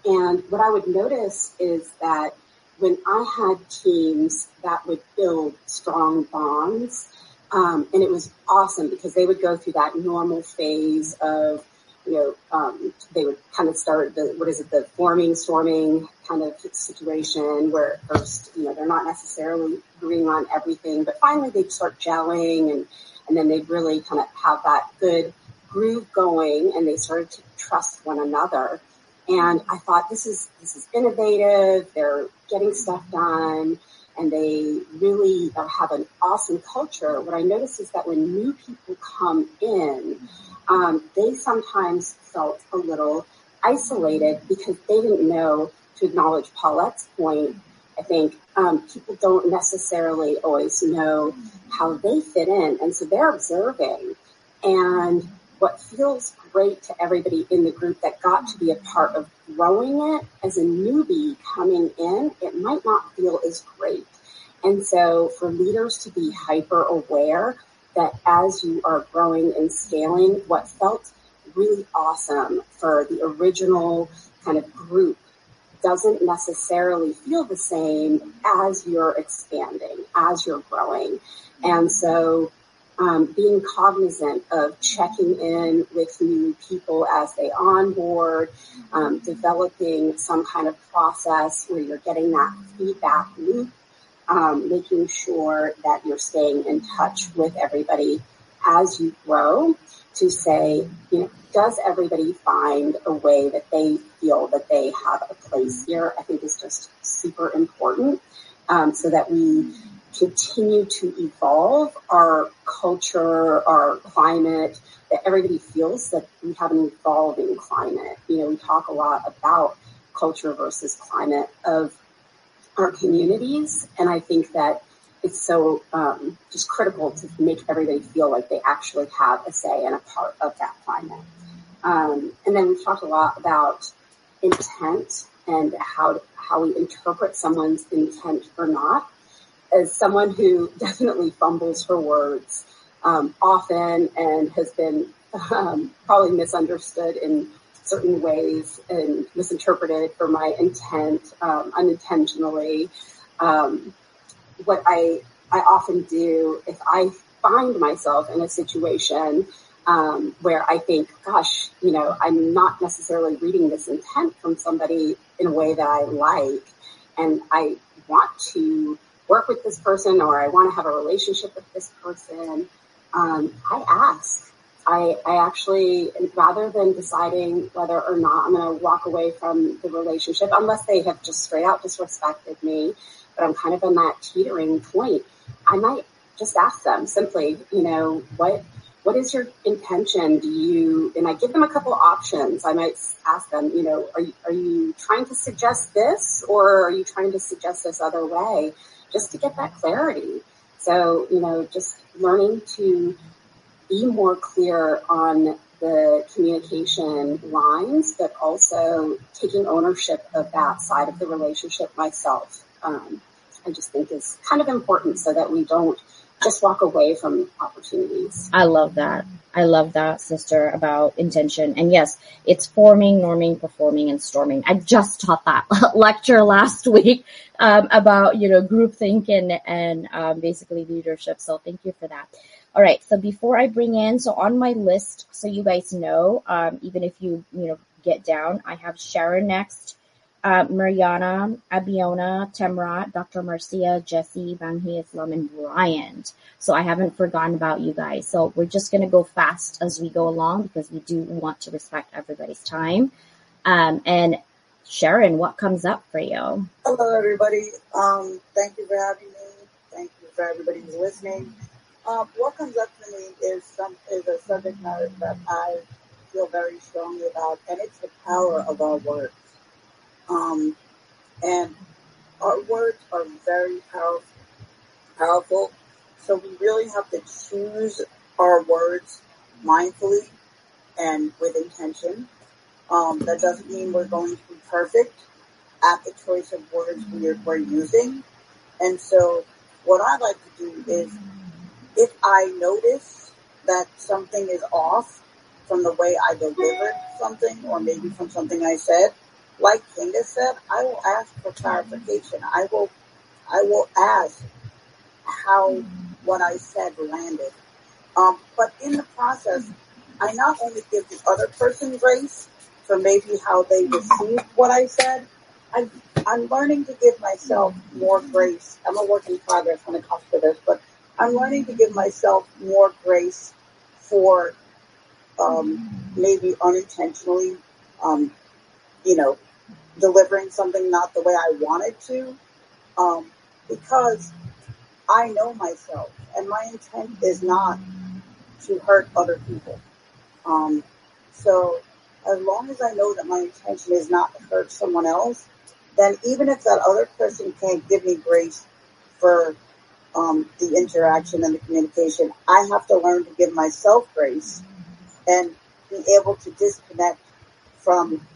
And what I would notice is that when I had teams that would build strong bonds, um, and it was awesome because they would go through that normal phase of, you know, um, they would kind of start the, what is it, the forming, storming kind of situation where first, you know, they're not necessarily agreeing on everything, but finally they'd start gelling and, and then they'd really kind of have that good groove going and they started to trust one another. And I thought this is this is innovative. They're getting stuff done, and they really have an awesome culture. What I noticed is that when new people come in, um, they sometimes felt a little isolated because they didn't know to acknowledge Paulette's point. I think um, people don't necessarily always know how they fit in, and so they're observing. And what feels great to everybody in the group that got to be a part of growing it as a newbie coming in, it might not feel as great. And so for leaders to be hyper aware that as you are growing and scaling, what felt really awesome for the original kind of group doesn't necessarily feel the same as you're expanding, as you're growing. And so um, being cognizant of checking in with new people as they onboard, um, developing some kind of process where you're getting that feedback loop, um, making sure that you're staying in touch with everybody as you grow to say, you know, does everybody find a way that they feel that they have a place here? I think is just super important um, so that we continue to evolve our culture, our climate, that everybody feels that we have an evolving climate. You know, we talk a lot about culture versus climate of our communities, and I think that it's so um, just critical to make everybody feel like they actually have a say and a part of that climate. Um, and then we've talked a lot about intent and how how we interpret someone's intent or not as someone who definitely fumbles for words um, often and has been um, probably misunderstood in certain ways and misinterpreted for my intent um, unintentionally. Um, what I I often do if I find myself in a situation um, where I think, gosh, you know, I'm not necessarily reading this intent from somebody in a way that I like, and I want to work with this person or I want to have a relationship with this person, um, I ask. I, I actually, rather than deciding whether or not I'm going to walk away from the relationship, unless they have just straight out disrespected me, but I'm kind of in that teetering point, I might just ask them simply, you know, what, what is your intention? Do you, and I give them a couple options. I might ask them, you know, are you, are you trying to suggest this or are you trying to suggest this other way? Just to get that clarity. So, you know, just learning to be more clear on the communication lines, but also taking ownership of that side of the relationship myself. Um, I just think is kind of important so that we don't just walk away from opportunities. I love that. I love that, sister, about intention. And yes, it's forming, norming, performing, and storming. I just taught that lecture last week um, about, you know, groupthink and, and um, basically leadership. So thank you for that. All right. So before I bring in, so on my list, so you guys know, um, even if you, you know, get down, I have Sharon next uh, Mirjana, Abiona, Tamrat, Dr. Marcia, Jesse, Banhi Islam, and Bryant. So I haven't forgotten about you guys. So we're just going to go fast as we go along because we do want to respect everybody's time. Um, and Sharon, what comes up for you? Hello, everybody. Um, thank you for having me. Thank you for everybody who's listening. Um, what comes up for me is some is a subject matter that I feel very strongly about, and it's the power of our words. Um, and our words are very powerful, powerful. So we really have to choose our words mindfully and with intention. Um, that doesn't mean we're going to be perfect at the choice of words we're, we're using. And so what I like to do is if I notice that something is off from the way I delivered something or maybe from something I said, like Kinga said, I will ask for clarification. I will, I will ask how what I said landed. Um, but in the process, I not only give the other person grace for maybe how they received what I said, I, I'm learning to give myself more grace. I'm a work in progress when it comes to this, but I'm learning to give myself more grace for um, maybe unintentionally, um, you know, delivering something not the way I wanted to, um, because I know myself and my intent is not to hurt other people. Um, so as long as I know that my intention is not to hurt someone else, then even if that other person can't give me grace for um, the interaction and the communication, I have to learn to give myself grace and be able to disconnect from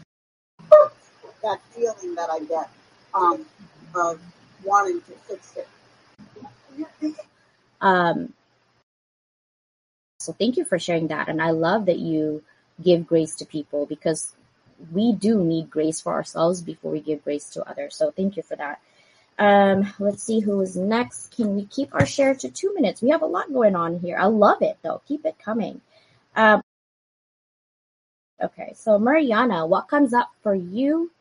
that feeling that I get um, of wanting to fix it. Um, so thank you for sharing that. And I love that you give grace to people because we do need grace for ourselves before we give grace to others. So thank you for that. Um, let's see who is next. Can we keep our share to two minutes? We have a lot going on here. I love it though. Keep it coming. Um, okay, so Mirjana, what comes up for you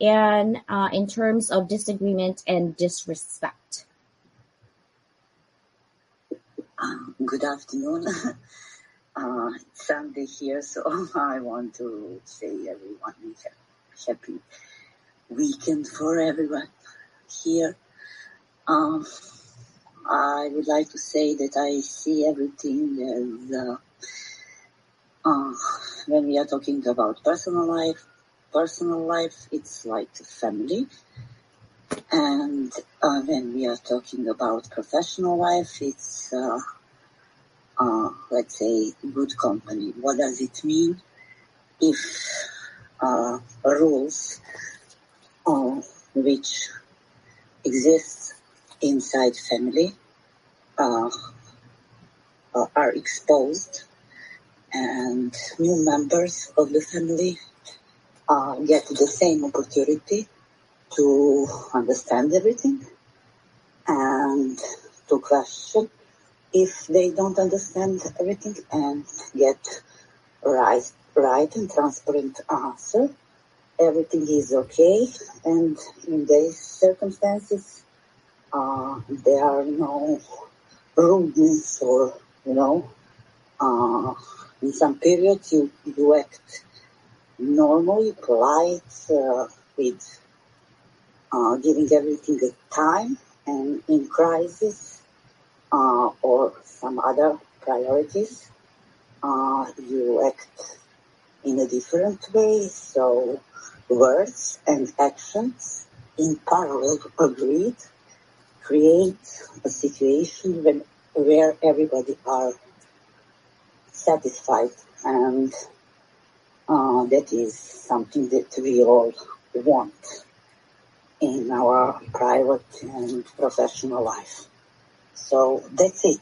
and uh, in terms of disagreement and disrespect? Um, good afternoon. uh, it's Sunday here, so I want to say everyone happy weekend for everyone here. Um, I would like to say that I see everything as uh, uh, when we are talking about personal life. Personal life, it's like family, and uh, when we are talking about professional life, it's uh, uh, let's say good company. What does it mean? If uh, rules uh, which exist inside family uh, are exposed and new members of the family uh, get the same opportunity to understand everything and to question if they don't understand everything and get right, right and transparent answer. Everything is okay, and in these circumstances, uh, there are no rudeness or you know. Uh, in some periods, you you act normally, polite, uh, with uh, giving everything a time, and in crisis uh, or some other priorities, uh, you act in a different way. So words and actions in parallel agreed create a situation when, where everybody are satisfied and uh, that is something that we all want in our private and professional life. So that's it.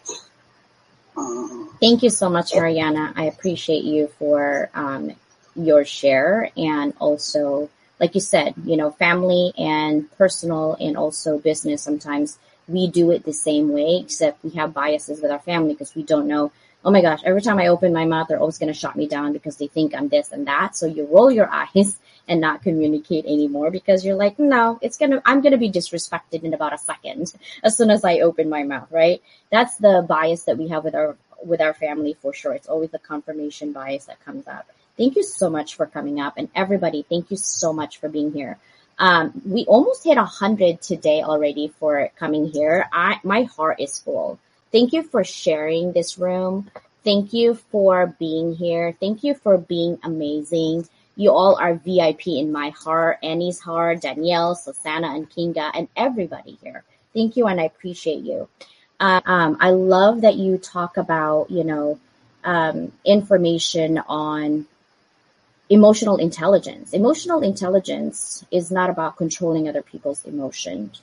Uh, Thank you so much, Mirjana. I appreciate you for um, your share and also, like you said, you know, family and personal and also business. Sometimes we do it the same way, except we have biases with our family because we don't know. Oh my gosh, every time I open my mouth, they're always going to shut me down because they think I'm this and that. So you roll your eyes and not communicate anymore because you're like, no, it's gonna, I'm gonna be disrespected in about a second as soon as I open my mouth, right? That's the bias that we have with our, with our family for sure. It's always the confirmation bias that comes up. Thank you so much for coming up and everybody, thank you so much for being here. Um, we almost hit a hundred today already for coming here. I, my heart is full. Thank you for sharing this room. Thank you for being here. Thank you for being amazing. You all are VIP in my heart, Annie's heart, Danielle, Susannah, and Kinga, and everybody here. Thank you, and I appreciate you. Uh, um, I love that you talk about, you know, um, information on emotional intelligence. Emotional intelligence is not about controlling other people's emotions.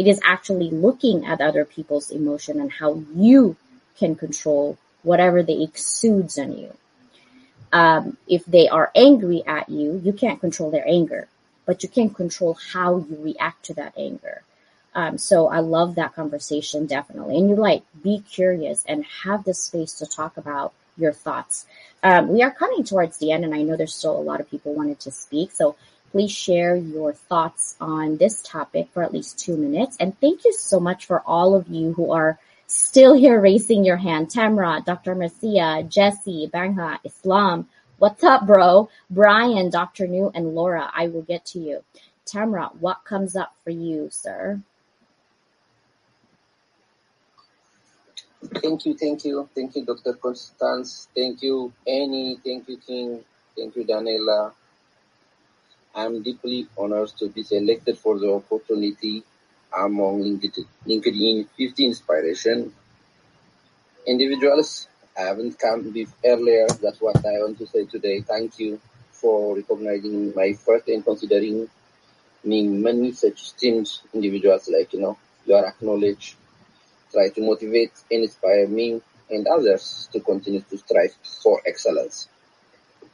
It is actually looking at other people's emotion and how you can control whatever they exudes on you. Um, if they are angry at you, you can't control their anger, but you can control how you react to that anger. Um, so I love that conversation definitely. And you're like, be curious and have the space to talk about your thoughts. Um, we are coming towards the end and I know there's still a lot of people wanted to speak. So please share your thoughts on this topic for at least two minutes. And thank you so much for all of you who are Still here raising your hand. Tamra, Dr. Marcia, Jesse, Bangha, Islam. What's up, bro? Brian, Dr. Nhu, and Laura. I will get to you. Tamra, what comes up for you, sir? Thank you, thank you, thank you, Dr. Constance. Thank you, Annie. Thank you, King. Thank you, Daniela. I'm deeply honored to be selected for the opportunity among LinkedIn 50 inspiration individuals. I haven't come with earlier. That's what I want to say today. Thank you for recognizing my first and considering me many such teams, individuals like, you know, you are acknowledged, try to motivate and inspire me and others to continue to strive for excellence.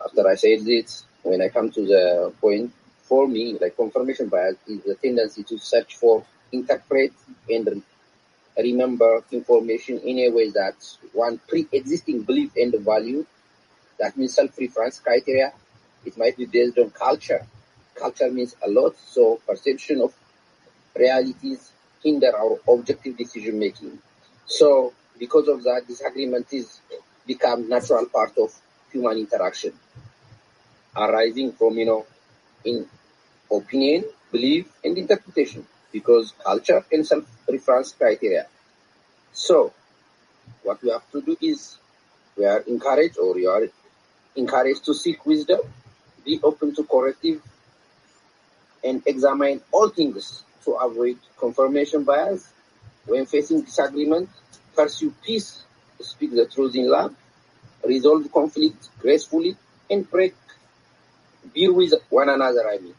After I said this, when I come to the point, for me, like confirmation bias is the tendency to search for interpret and remember information in a way that one pre-existing belief and value, that means self-reference criteria, it might be based on culture. Culture means a lot, so perception of realities hinder our objective decision making. So because of that, disagreement is become natural part of human interaction, arising from, you know, in opinion, belief, and interpretation because culture and self-reference criteria. So, what we have to do is we are encouraged or you are encouraged to seek wisdom, be open to corrective, and examine all things to avoid confirmation bias. When facing disagreement, pursue peace, speak the truth in love, resolve conflict gracefully, and break, bear with one another, I mean.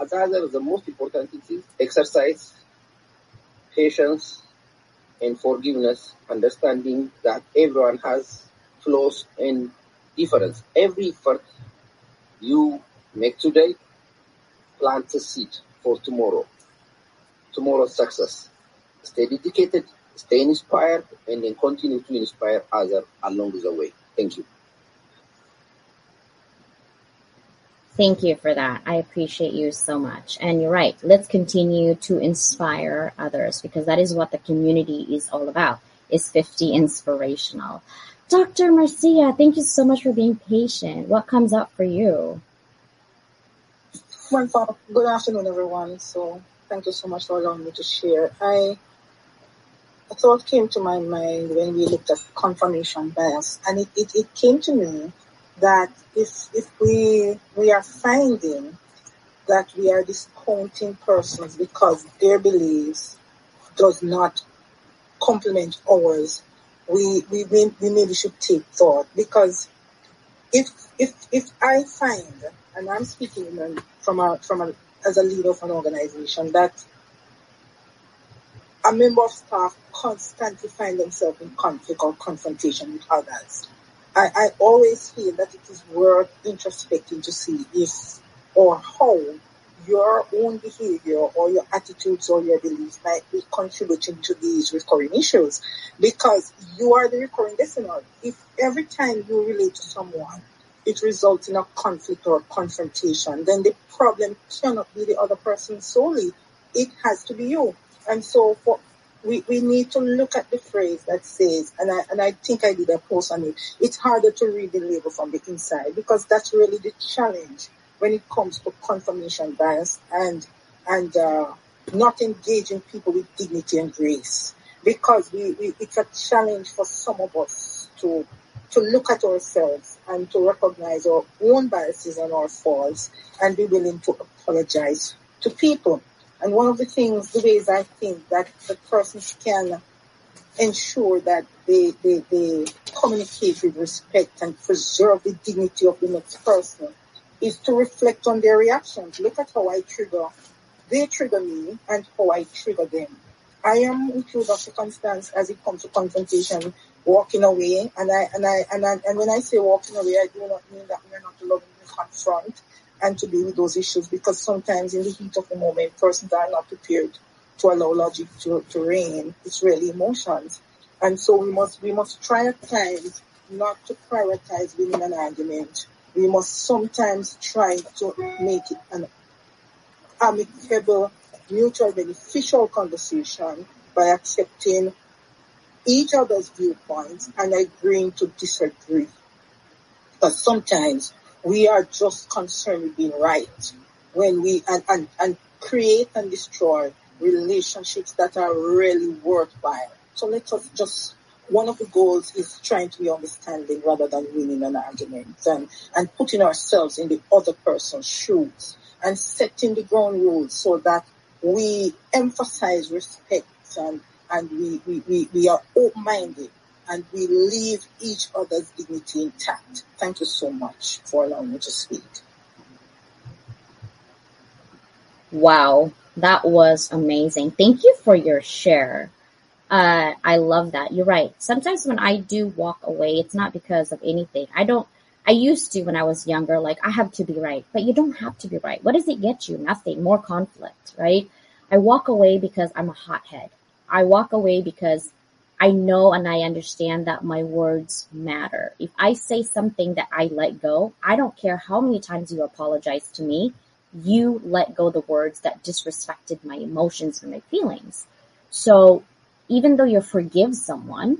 As other, the most important thing is exercise, patience, and forgiveness, understanding that everyone has flaws and difference. Every effort you make today plants a seed for tomorrow, tomorrow's success. Stay dedicated, stay inspired, and then continue to inspire others along the way. Thank you. Thank you for that. I appreciate you so much. And you're right. Let's continue to inspire others because that is what the community is all about. Is 50 inspirational. Dr. Marcia, thank you so much for being patient. What comes up for you? Well, good afternoon, everyone. So thank you so much for allowing me to share. I a thought came to my mind when we looked at confirmation bias, and it, it, it came to me that if if we we are finding that we are discounting persons because their beliefs does not complement ours, we we, we maybe should take thought. Because if if if I find and I'm speaking from a from a as a leader of an organization that a member of staff constantly find themselves in conflict or confrontation with others I, I always feel that it is worth introspecting to see if or how your own behavior or your attitudes or your beliefs might be contributing to these recurring issues because you are the recurring listener. If every time you relate to someone, it results in a conflict or confrontation, then the problem cannot be the other person solely. It has to be you. And so for we, we need to look at the phrase that says, and I, and I think I did a post on it, it's harder to read the label from the inside because that's really the challenge when it comes to confirmation bias and, and, uh, not engaging people with dignity and grace because we, we, it's a challenge for some of us to, to look at ourselves and to recognize our own biases and our faults and be willing to apologize to people. And one of the things, the ways I think that the persons can ensure that they, they, they communicate with respect and preserve the dignity of the next person is to reflect on their reactions. Look at how I trigger, they trigger me and how I trigger them. I am with you, Dr. Constance, as it comes to confrontation, walking away. And I, and I, and I, and when I say walking away, I do not mean that we're not loving to confront and to deal with those issues because sometimes in the heat of the moment, persons are not prepared to allow logic to, to reign. It's really emotions. And so we must, we must try at times not to prioritize winning an argument. We must sometimes try to make it an amicable, mutual beneficial conversation by accepting each other's viewpoints and agreeing to disagree. Because sometimes we are just concerned with being right when we and, and, and create and destroy relationships that are really worthwhile. So let us just one of the goals is trying to be understanding rather than winning an argument and, and putting ourselves in the other person's shoes and setting the ground rules so that we emphasize respect and, and we, we, we, we are open-minded and we leave each other's dignity intact. Thank you so much for allowing me to speak. Wow, that was amazing. Thank you for your share. Uh, I love that. You're right. Sometimes when I do walk away, it's not because of anything. I don't, I used to when I was younger, like I have to be right, but you don't have to be right. What does it get you? Nothing. More conflict, right? I walk away because I'm a hothead. I walk away because I know and I understand that my words matter. If I say something that I let go, I don't care how many times you apologize to me, you let go the words that disrespected my emotions and my feelings. So even though you forgive someone,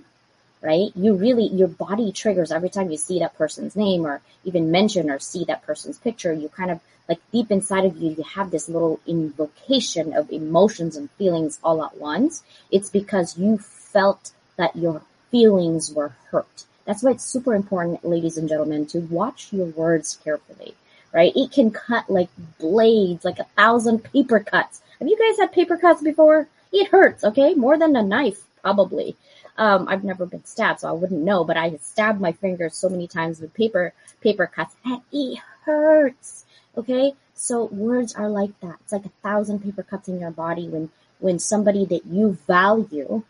right? You really, your body triggers every time you see that person's name or even mention or see that person's picture. You kind of like deep inside of you, you have this little invocation of emotions and feelings all at once. It's because you felt that your feelings were hurt. That's why it's super important, ladies and gentlemen, to watch your words carefully, right? It can cut like blades, like a thousand paper cuts. Have you guys had paper cuts before? It hurts, okay? More than a knife, probably. Um, I've never been stabbed, so I wouldn't know, but I stabbed my fingers so many times with paper, paper cuts and it hurts. Okay. So words are like that. It's like a thousand paper cuts in your body when, when somebody that you value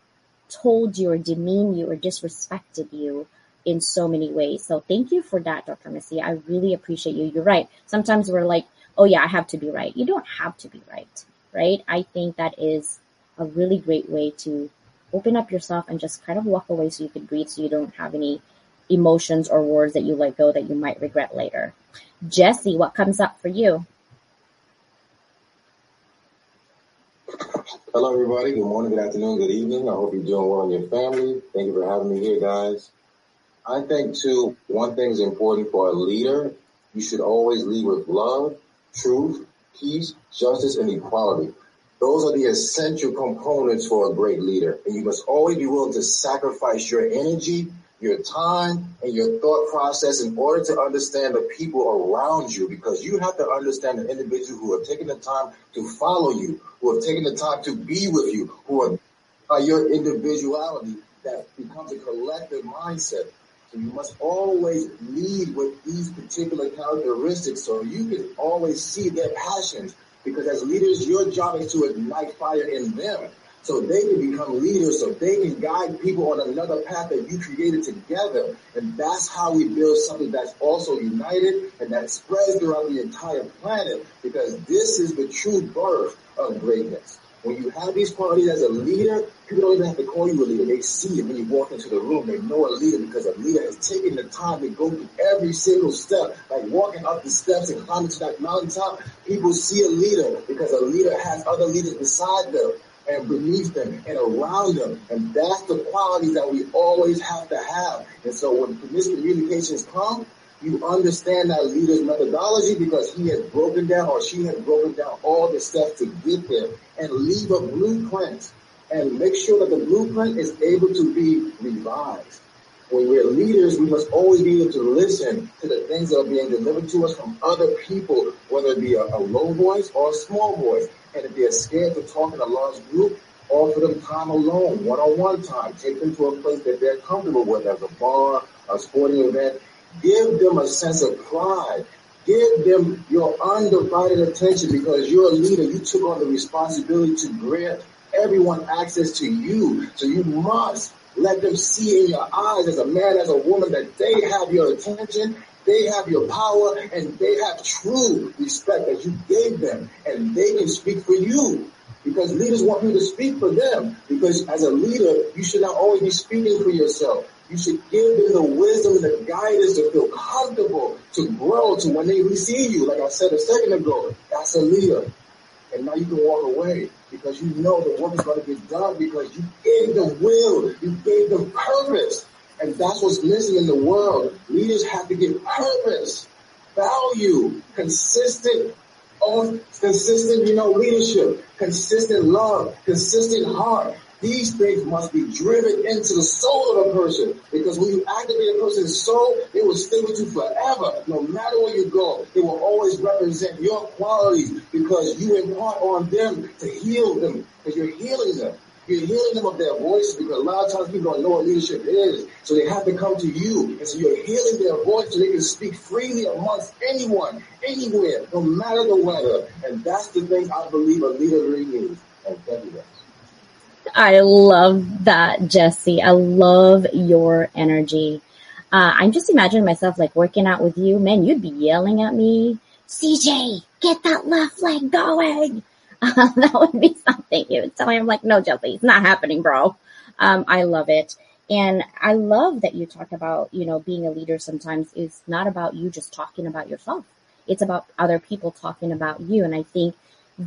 told you or demeaned you or disrespected you in so many ways. So thank you for that, Dr. Missy. I really appreciate you. You're right. Sometimes we're like, oh yeah, I have to be right. You don't have to be right, right? I think that is a really great way to open up yourself and just kind of walk away so you can breathe so you don't have any emotions or words that you let go that you might regret later. Jesse, what comes up for you? Hello, everybody. Good morning, good afternoon, good evening. I hope you're doing well in your family. Thank you for having me here, guys. I think, too, one thing is important for a leader. You should always lead with love, truth, peace, justice, and equality. Those are the essential components for a great leader. And you must always be willing to sacrifice your energy, your time, and your thought process in order to understand the people around you because you have to understand the individuals who have taken the time to follow you, who have taken the time to be with you, who are your individuality that becomes a collective mindset. So you must always lead with these particular characteristics so you can always see their passions, because as leaders, your job is to ignite fire in them so they can become leaders, so they can guide people on another path that you created together. And that's how we build something that's also united and that spreads throughout the entire planet because this is the true birth of greatness. When you have these qualities as a leader, people don't even have to call you a leader. They see it when you walk into the room. They know a leader because a leader has taken the time to go through every single step, like walking up the steps and climbing to that mountaintop. People see a leader because a leader has other leaders beside them and beneath them and around them. And that's the qualities that we always have to have. And so when miscommunications come, you understand that leader's methodology because he has broken down or she has broken down all the steps to get there and leave a blueprint and make sure that the blueprint is able to be revised. When we're leaders, we must always be able to listen to the things that are being delivered to us from other people, whether it be a, a low voice or a small voice. And if they're scared to talk in a large group, offer them time alone, one-on-one time. Take them to a place that they're comfortable with, as a bar, a sporting event, Give them a sense of pride. Give them your undivided attention because you're a leader. You took on the responsibility to grant everyone access to you. So you must let them see in your eyes as a man, as a woman, that they have your attention, they have your power, and they have true respect that you gave them, and they can speak for you. Because leaders want you to speak for them. Because as a leader, you should not always be speaking for yourself. You should give them the wisdom and the guidance to feel comfortable, to grow, to when they receive you. Like I said a second ago, that's a leader. And now you can walk away because you know the work is going to get done because you gave them will, you gave them purpose. And that's what's missing in the world. Leaders have to give purpose, value, consistent on consistent, you know, leadership, consistent love, consistent heart. These things must be driven into the soul of a person because when you activate a person's soul, it will stay with you forever. No matter where you go, it will always represent your qualities because you impart on them to heal them because you're healing them. You're healing them of their voices because a lot of times people don't know what leadership is. So they have to come to you. And so you're healing their voice so they can speak freely amongst anyone, anywhere, no matter the weather. And that's the thing I believe a leader really needs. And thank. I love that, Jesse. I love your energy. Uh, I'm just imagining myself like working out with you. Man, you'd be yelling at me, CJ, get that left leg going. That would be something. You would tell me, I'm like, no, Jesse, it's not happening, bro. Um, I love it. And I love that you talk about, you know, being a leader sometimes is not about you just talking about yourself. It's about other people talking about you. And I think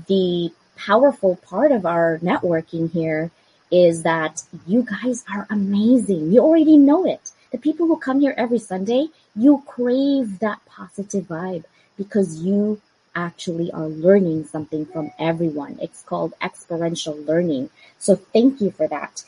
the powerful part of our networking here is that you guys are amazing. You already know it. The people who come here every Sunday, you crave that positive vibe because you actually are learning something from everyone. It's called experiential learning. So thank you for that.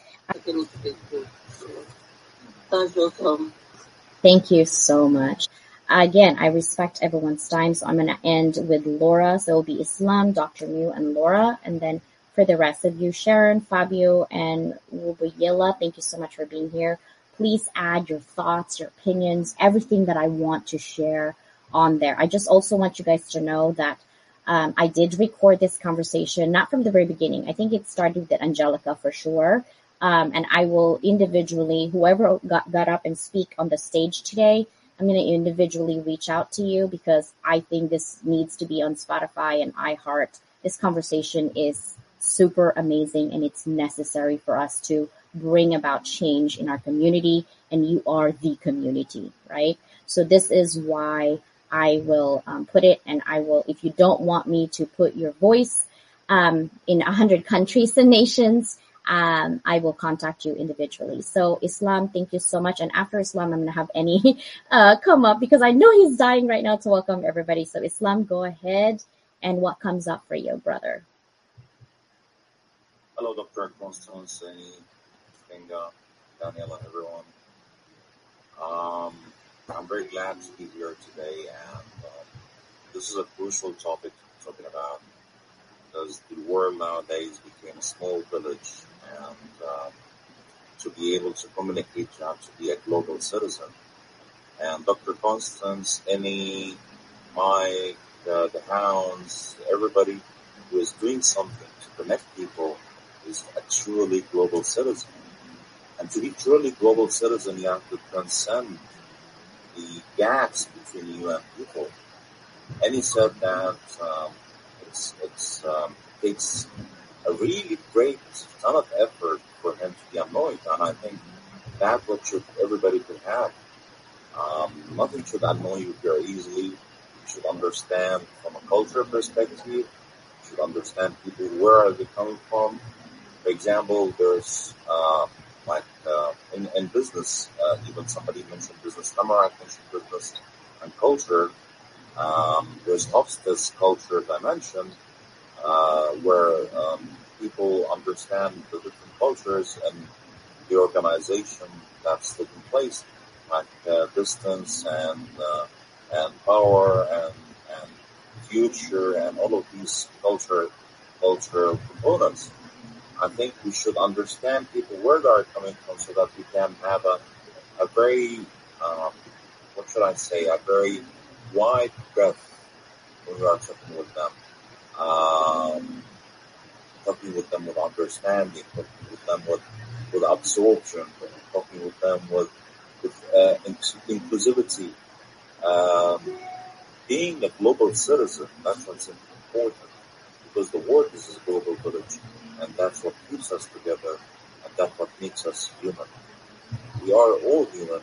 Thank you so much. Again, I respect everyone's time, so I'm going to end with Laura. So it'll be Islam, Dr. Nhu, and Laura. And then for the rest of you, Sharon, Fabio, and Wubuyela, thank you so much for being here. Please add your thoughts, your opinions, everything that I want to share on there. I just also want you guys to know that um, I did record this conversation, not from the very beginning. I think it started with Angelica for sure. Um, and I will individually, whoever got, got up and speak on the stage today, I'm going to individually reach out to you because I think this needs to be on Spotify and iHeart. This conversation is super amazing and it's necessary for us to bring about change in our community and you are the community, right? So this is why I will um, put it and I will, if you don't want me to put your voice um, in a hundred countries and nations, um, I will contact you individually. So Islam, thank you so much. And after Islam, I'm going to have any uh, come up because I know he's dying right now to welcome everybody. So Islam, go ahead. And what comes up for you, brother? Hello, Dr. Constance, Kinga, Daniela, everyone. Um, I'm very glad to be here today, and um, this is a crucial topic talking about because the world nowadays became a small village and uh, to be able to communicate, you have to be a global citizen. And Dr. Constance, any, Mike, uh, the hounds, everybody who is doing something to connect people is a truly global citizen. And to be truly global citizen, you have to transcend gaps between you and people. And he said that um, it's, it's um, takes a really great ton of effort for him to be anointed, and I think that's what should everybody could have. Um, nothing should annoy you very easily. You should understand from a cultural perspective. You should understand people where are they coming from. For example, there's uh, like uh, in, in business, uh, even somebody mentioned business. Tamrat mentioned business and culture. Um, there's this culture dimension, uh, where um, people understand the different cultures and the organization that's taking place, like uh, distance and uh, and power and and future and all of these culture cultural components. I think we should understand people where they are coming from so that we can have a a very um, what should I say a very wide breadth when we are talking with them. Um, talking with them with understanding, talking with them with, with absorption, talking with them with, with uh, inclusivity. Um, being a global citizen, that's what's important because the world is a global village and that's what keeps us together and that's what makes us human. We are all human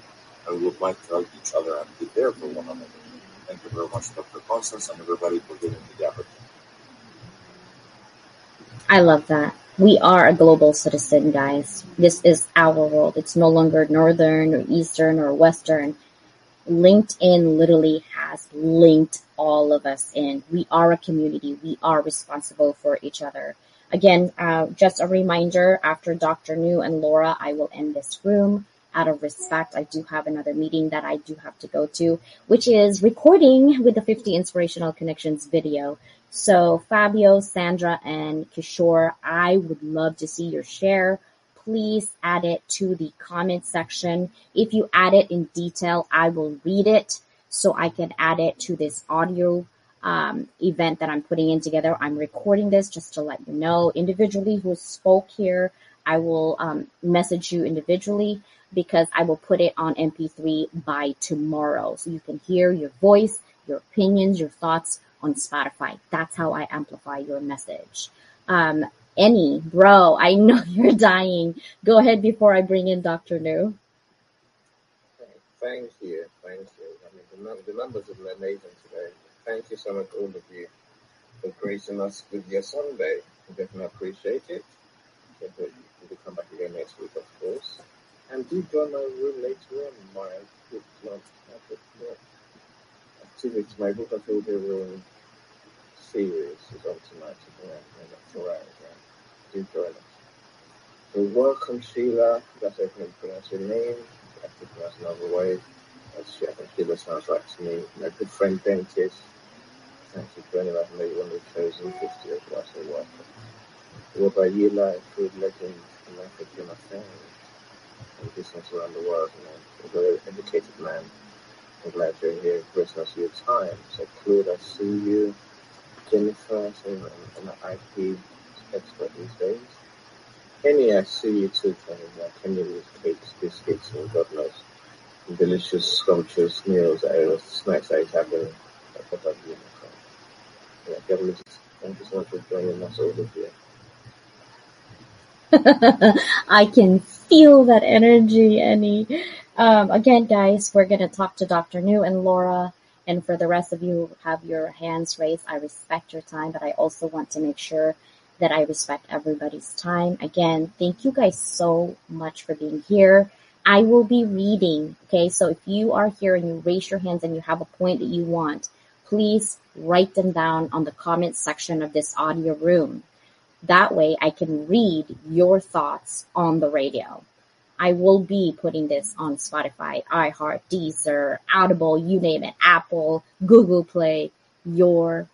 and we would like to help each other and be there for one another. Thank you very much, Dr. Constance, and everybody for giving me the opportunity. I love that. We are a global citizen, guys. This is our world. It's no longer northern or eastern or western. LinkedIn literally has linked all of us in. We are a community. We are responsible for each other. Again, uh, just a reminder after Dr. Nhu and Laura, I will end this room out of respect. I do have another meeting that I do have to go to, which is recording with the 50 Inspirational Connections video. So Fabio, Sandra, and Kishore, I would love to see your share. Please add it to the comment section. If you add it in detail, I will read it so I can add it to this audio um, event that I'm putting in together. I'm recording this just to let you know individually who spoke here. I will um, message you individually because I will put it on MP3 by tomorrow. So you can hear your voice, your opinions, your thoughts on Spotify. That's how I amplify your message. Um, any bro, I know you're dying. Go ahead before I bring in Dr. Nhu. Thank you. Thank you. I mean, the, the numbers have been amazing today. Thank you so much, all of you, for gracing us with your Sunday. We definitely appreciate it. Will come back again next week, of course. And do join my room later on. My book club, my book club activity, my book I of room series is on tonight. Yeah, yeah, that's all right. Yeah. Do join us. So welcome, Sheila. That's how you pronounce your name. I to pronounce another way. That's I think Sheila sounds right to me. My good friend Dentist. Thank you for anyone who made one of the chosen 50 as well, so welcome. What about you, like, food legend, and like a Jim family, and business around the world, you know, very educated man. I'm glad you're here, us your time. So, Claude, I see you. Jennifer, so I'm an IP expert these days. Kenny, I see you too, Kenny. Yeah, Kenny with cakes, biscuits, and God knows, delicious, scrumptious meals, eh, snacks that he's having. I thought I'd be in the. Yeah, Kevin, thank you so much for joining us over here. I can feel that energy, Any, Um, again, guys, we're going to talk to Dr. Nhu and Laura. And for the rest of you who have your hands raised, I respect your time, but I also want to make sure that I respect everybody's time. Again, thank you guys so much for being here. I will be reading. Okay. So if you are here and you raise your hands and you have a point that you want, please write them down on the comment section of this audio room. That way I can read your thoughts on the radio. I will be putting this on Spotify, iHeart, Deezer, Audible, you name it, Apple, Google Play, your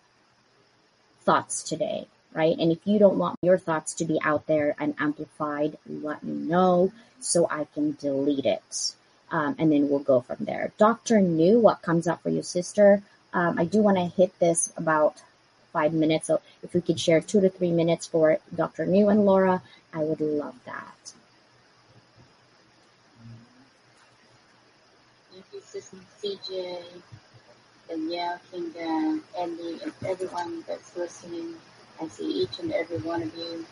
thoughts today, right? And if you don't want your thoughts to be out there and amplified, let me know so I can delete it. Um, and then we'll go from there. Dr. Nhu, what comes up for you, sister? Um, I do want to hit this about five minutes. So if we could share two to three minutes for Dr. Nhu and Laura, I would love that. Thank you, Sister CJ, Danielle, Kingdom, Andy, and everyone that's listening. I see each and every one of you.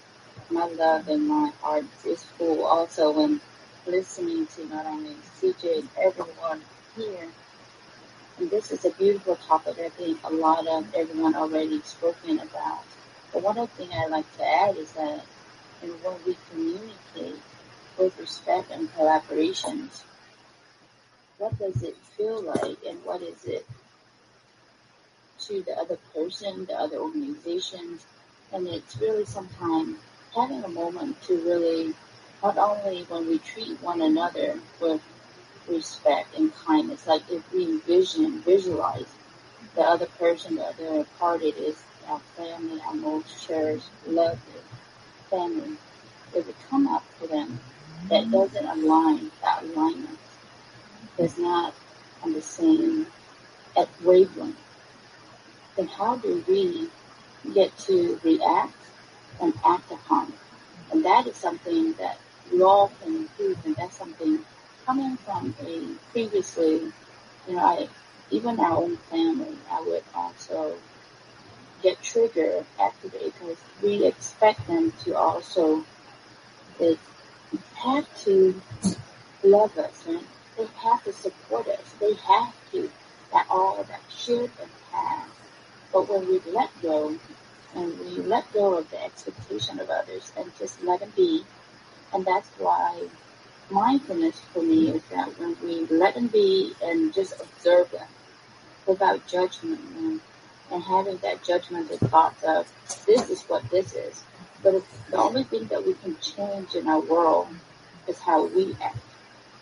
My love and my heart is full also when listening to not only CJ and everyone here this is a beautiful topic. that I think a lot of everyone already spoken about. But one other thing I'd like to add is that when we communicate with respect and collaborations, what does it feel like and what is it to the other person, the other organizations? And it's really sometimes having a moment to really, not only when we treat one another with respect and kindness. Like if we envision, visualize the other person, the other party is our family, our most cherished, loved family. It come up to them that doesn't align, that alignment is not on the same at wavelength, then how do we get to react and act upon it? And that is something that we all can improve, and that's something coming from a previously, you know, I, even our own family, I would also get triggered, activated, because we expect them to also, they have to love us, right? They have to support us. They have to, that all of that should and have. But when we let go and we let go of the expectation of others and just let them be. And that's why mindfulness for me is that when we let them be and just observe them without judgment and, and having that judgment judgmental thoughts of this is what this is. But it's the only thing that we can change in our world is how we act,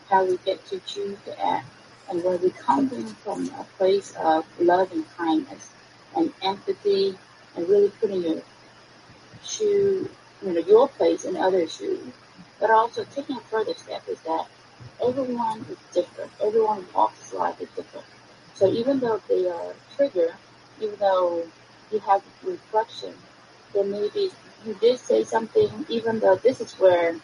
how we get to choose to act. And when we come from a place of love and kindness and empathy and really putting your shoe, you know, your place in other shoes, but also taking a further step is that everyone is different. Everyone walks life is different. So even though they are trigger, even though you have reflection, there may be you did say something, even though this is where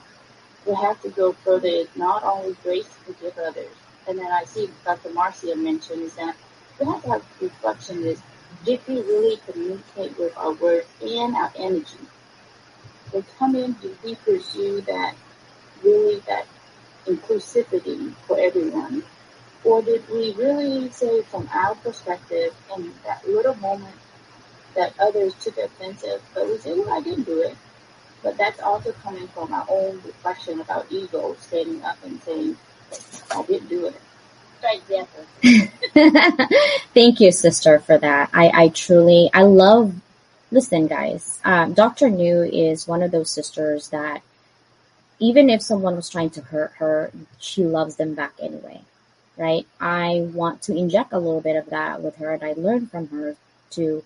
we have to go further, not only grace to give others. And then I see Dr. Marcia mentioned is that we have to have reflection is did we really communicate with our words and our energy? We come in, did we pursue that really that inclusivity for everyone? Or did we really say from our perspective in that little moment that others took offensive, but we say, well, I didn't do it. But that's also coming from our own reflection about ego, standing up and saying, I didn't do it. Thank you, sister, for that. I, I truly, I love, listen, guys, um, Dr. Nhu is one of those sisters that even if someone was trying to hurt her, she loves them back anyway, right? I want to inject a little bit of that with her, and I learned from her to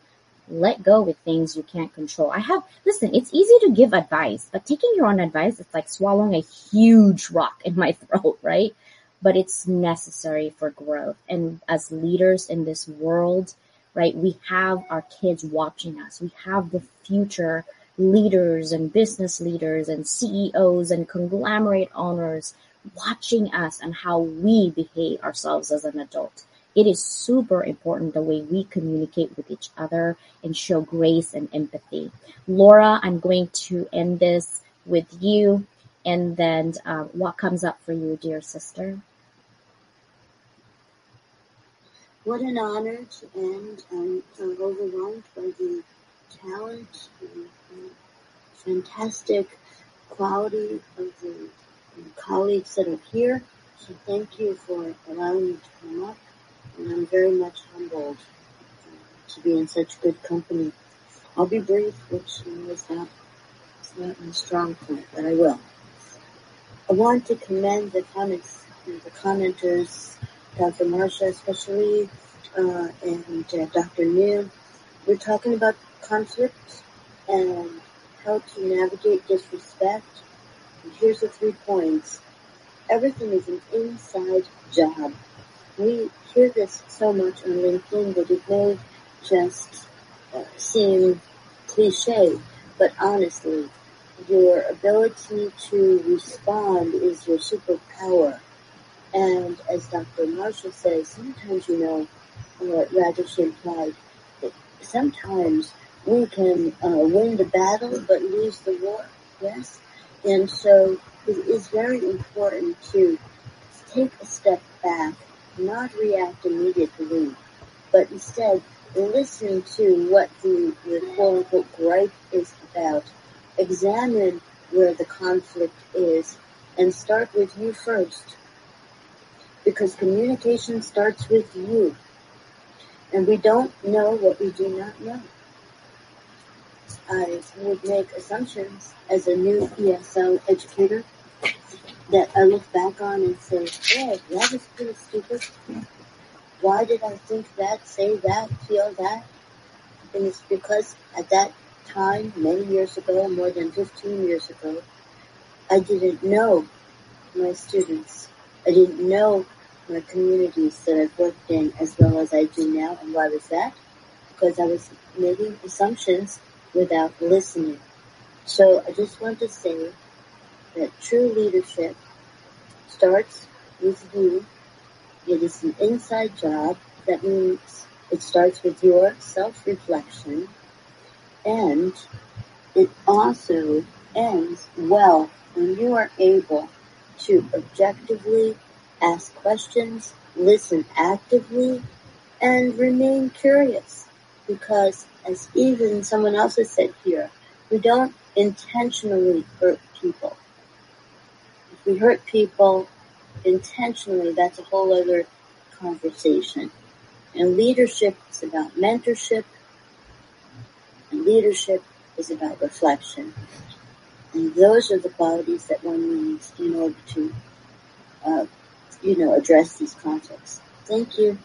let go with things you can't control. I have, listen, it's easy to give advice, but taking your own advice, it's like swallowing a huge rock in my throat, right? But it's necessary for growth. And as leaders in this world, right, we have our kids watching us. We have the future leaders and business leaders and CEOs and conglomerate owners watching us and how we behave ourselves as an adult. It is super important the way we communicate with each other and show grace and empathy. Laura, I'm going to end this with you and then uh, what comes up for you, dear sister? What an honor to end. I'm overwhelmed by the talent and the fantastic quality of the colleagues that are here. So thank you for allowing me to come up and I'm very much humbled to be in such good company. I'll be brief, which is not, not my strong point, but I will. I want to commend the comments, the commenters, Dr. Marcia especially, uh, and uh, Dr. Nhu. We're talking about conflict and how to navigate disrespect. And here's the three points. Everything is an inside job. We hear this so much on LinkedIn that it may just uh, seem cliche, but honestly, your ability to respond is your superpower. And as Dr. Marcia says, sometimes you know, or rather she implied, that sometimes we can uh, win the battle but lose the war. Yes? And so it is very important to take a step back not react immediately, but instead listen to what the, the quote unquote gripe is about. Examine where the conflict is and start with you first. Because communication starts with you. And we don't know what we do not know. I would make assumptions as a new ESL educator that I look back on and say, "Oh, that was pretty stupid. Why did I think that, say that, feel that? And it's because at that time, many years ago, more than 15 years ago, I didn't know my students. I didn't know my communities that I've worked in as well as I do now. And why was that? Because I was making assumptions without listening. So I just want to say that true leadership starts with you. It is an inside job. That means it starts with your self-reflection and it also ends well when you are able to objectively ask questions, listen actively, and remain curious. because as even someone else has said here, we don't intentionally hurt people. If we hurt people intentionally, that's a whole other conversation. And leadership is about mentorship, and leadership is about reflection. And those are the qualities that one needs in order to, uh, you know, address these conflicts. Thank you.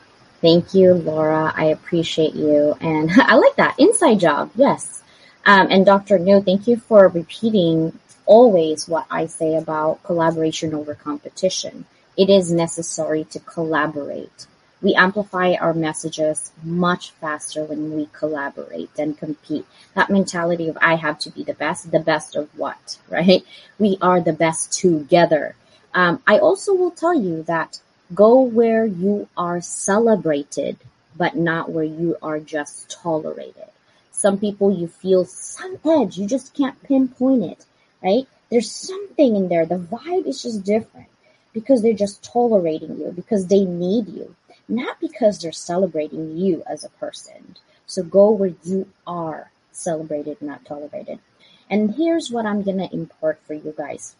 Thank you, Laura. I appreciate you. And I like that. Inside job. Yes. Um, and Dr. No, thank you for repeating always what I say about collaboration over competition. It is necessary to collaborate. We amplify our messages much faster when we collaborate than compete. That mentality of I have to be the best, the best of what, right? We are the best together. Um, I also will tell you that go where you are celebrated, but not where you are just tolerated. Some people you feel some edge, you just can't pinpoint it, right? There's something in there. The vibe is just different because they're just tolerating you, because they need you, not because they're celebrating you as a person. So go where you are celebrated, not tolerated. And here's what I'm going to impart for you guys.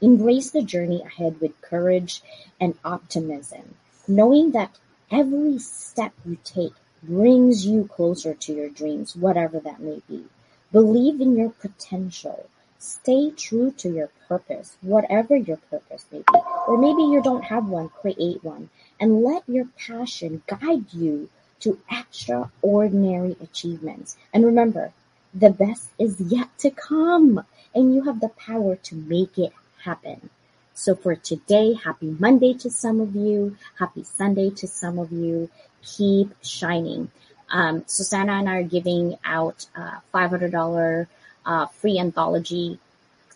Embrace the journey ahead with courage and optimism, knowing that every step you take brings you closer to your dreams, whatever that may be. Believe in your potential. Stay true to your purpose, whatever your purpose may be. Or maybe you don't have one, create one. And let your passion guide you to extraordinary achievements. And remember, the best is yet to come, and you have the power to make it happen. So for today, happy Monday to some of you, happy Sunday to some of you. Keep shining. Um, Susannah and I are giving out uh, $500 uh, free anthology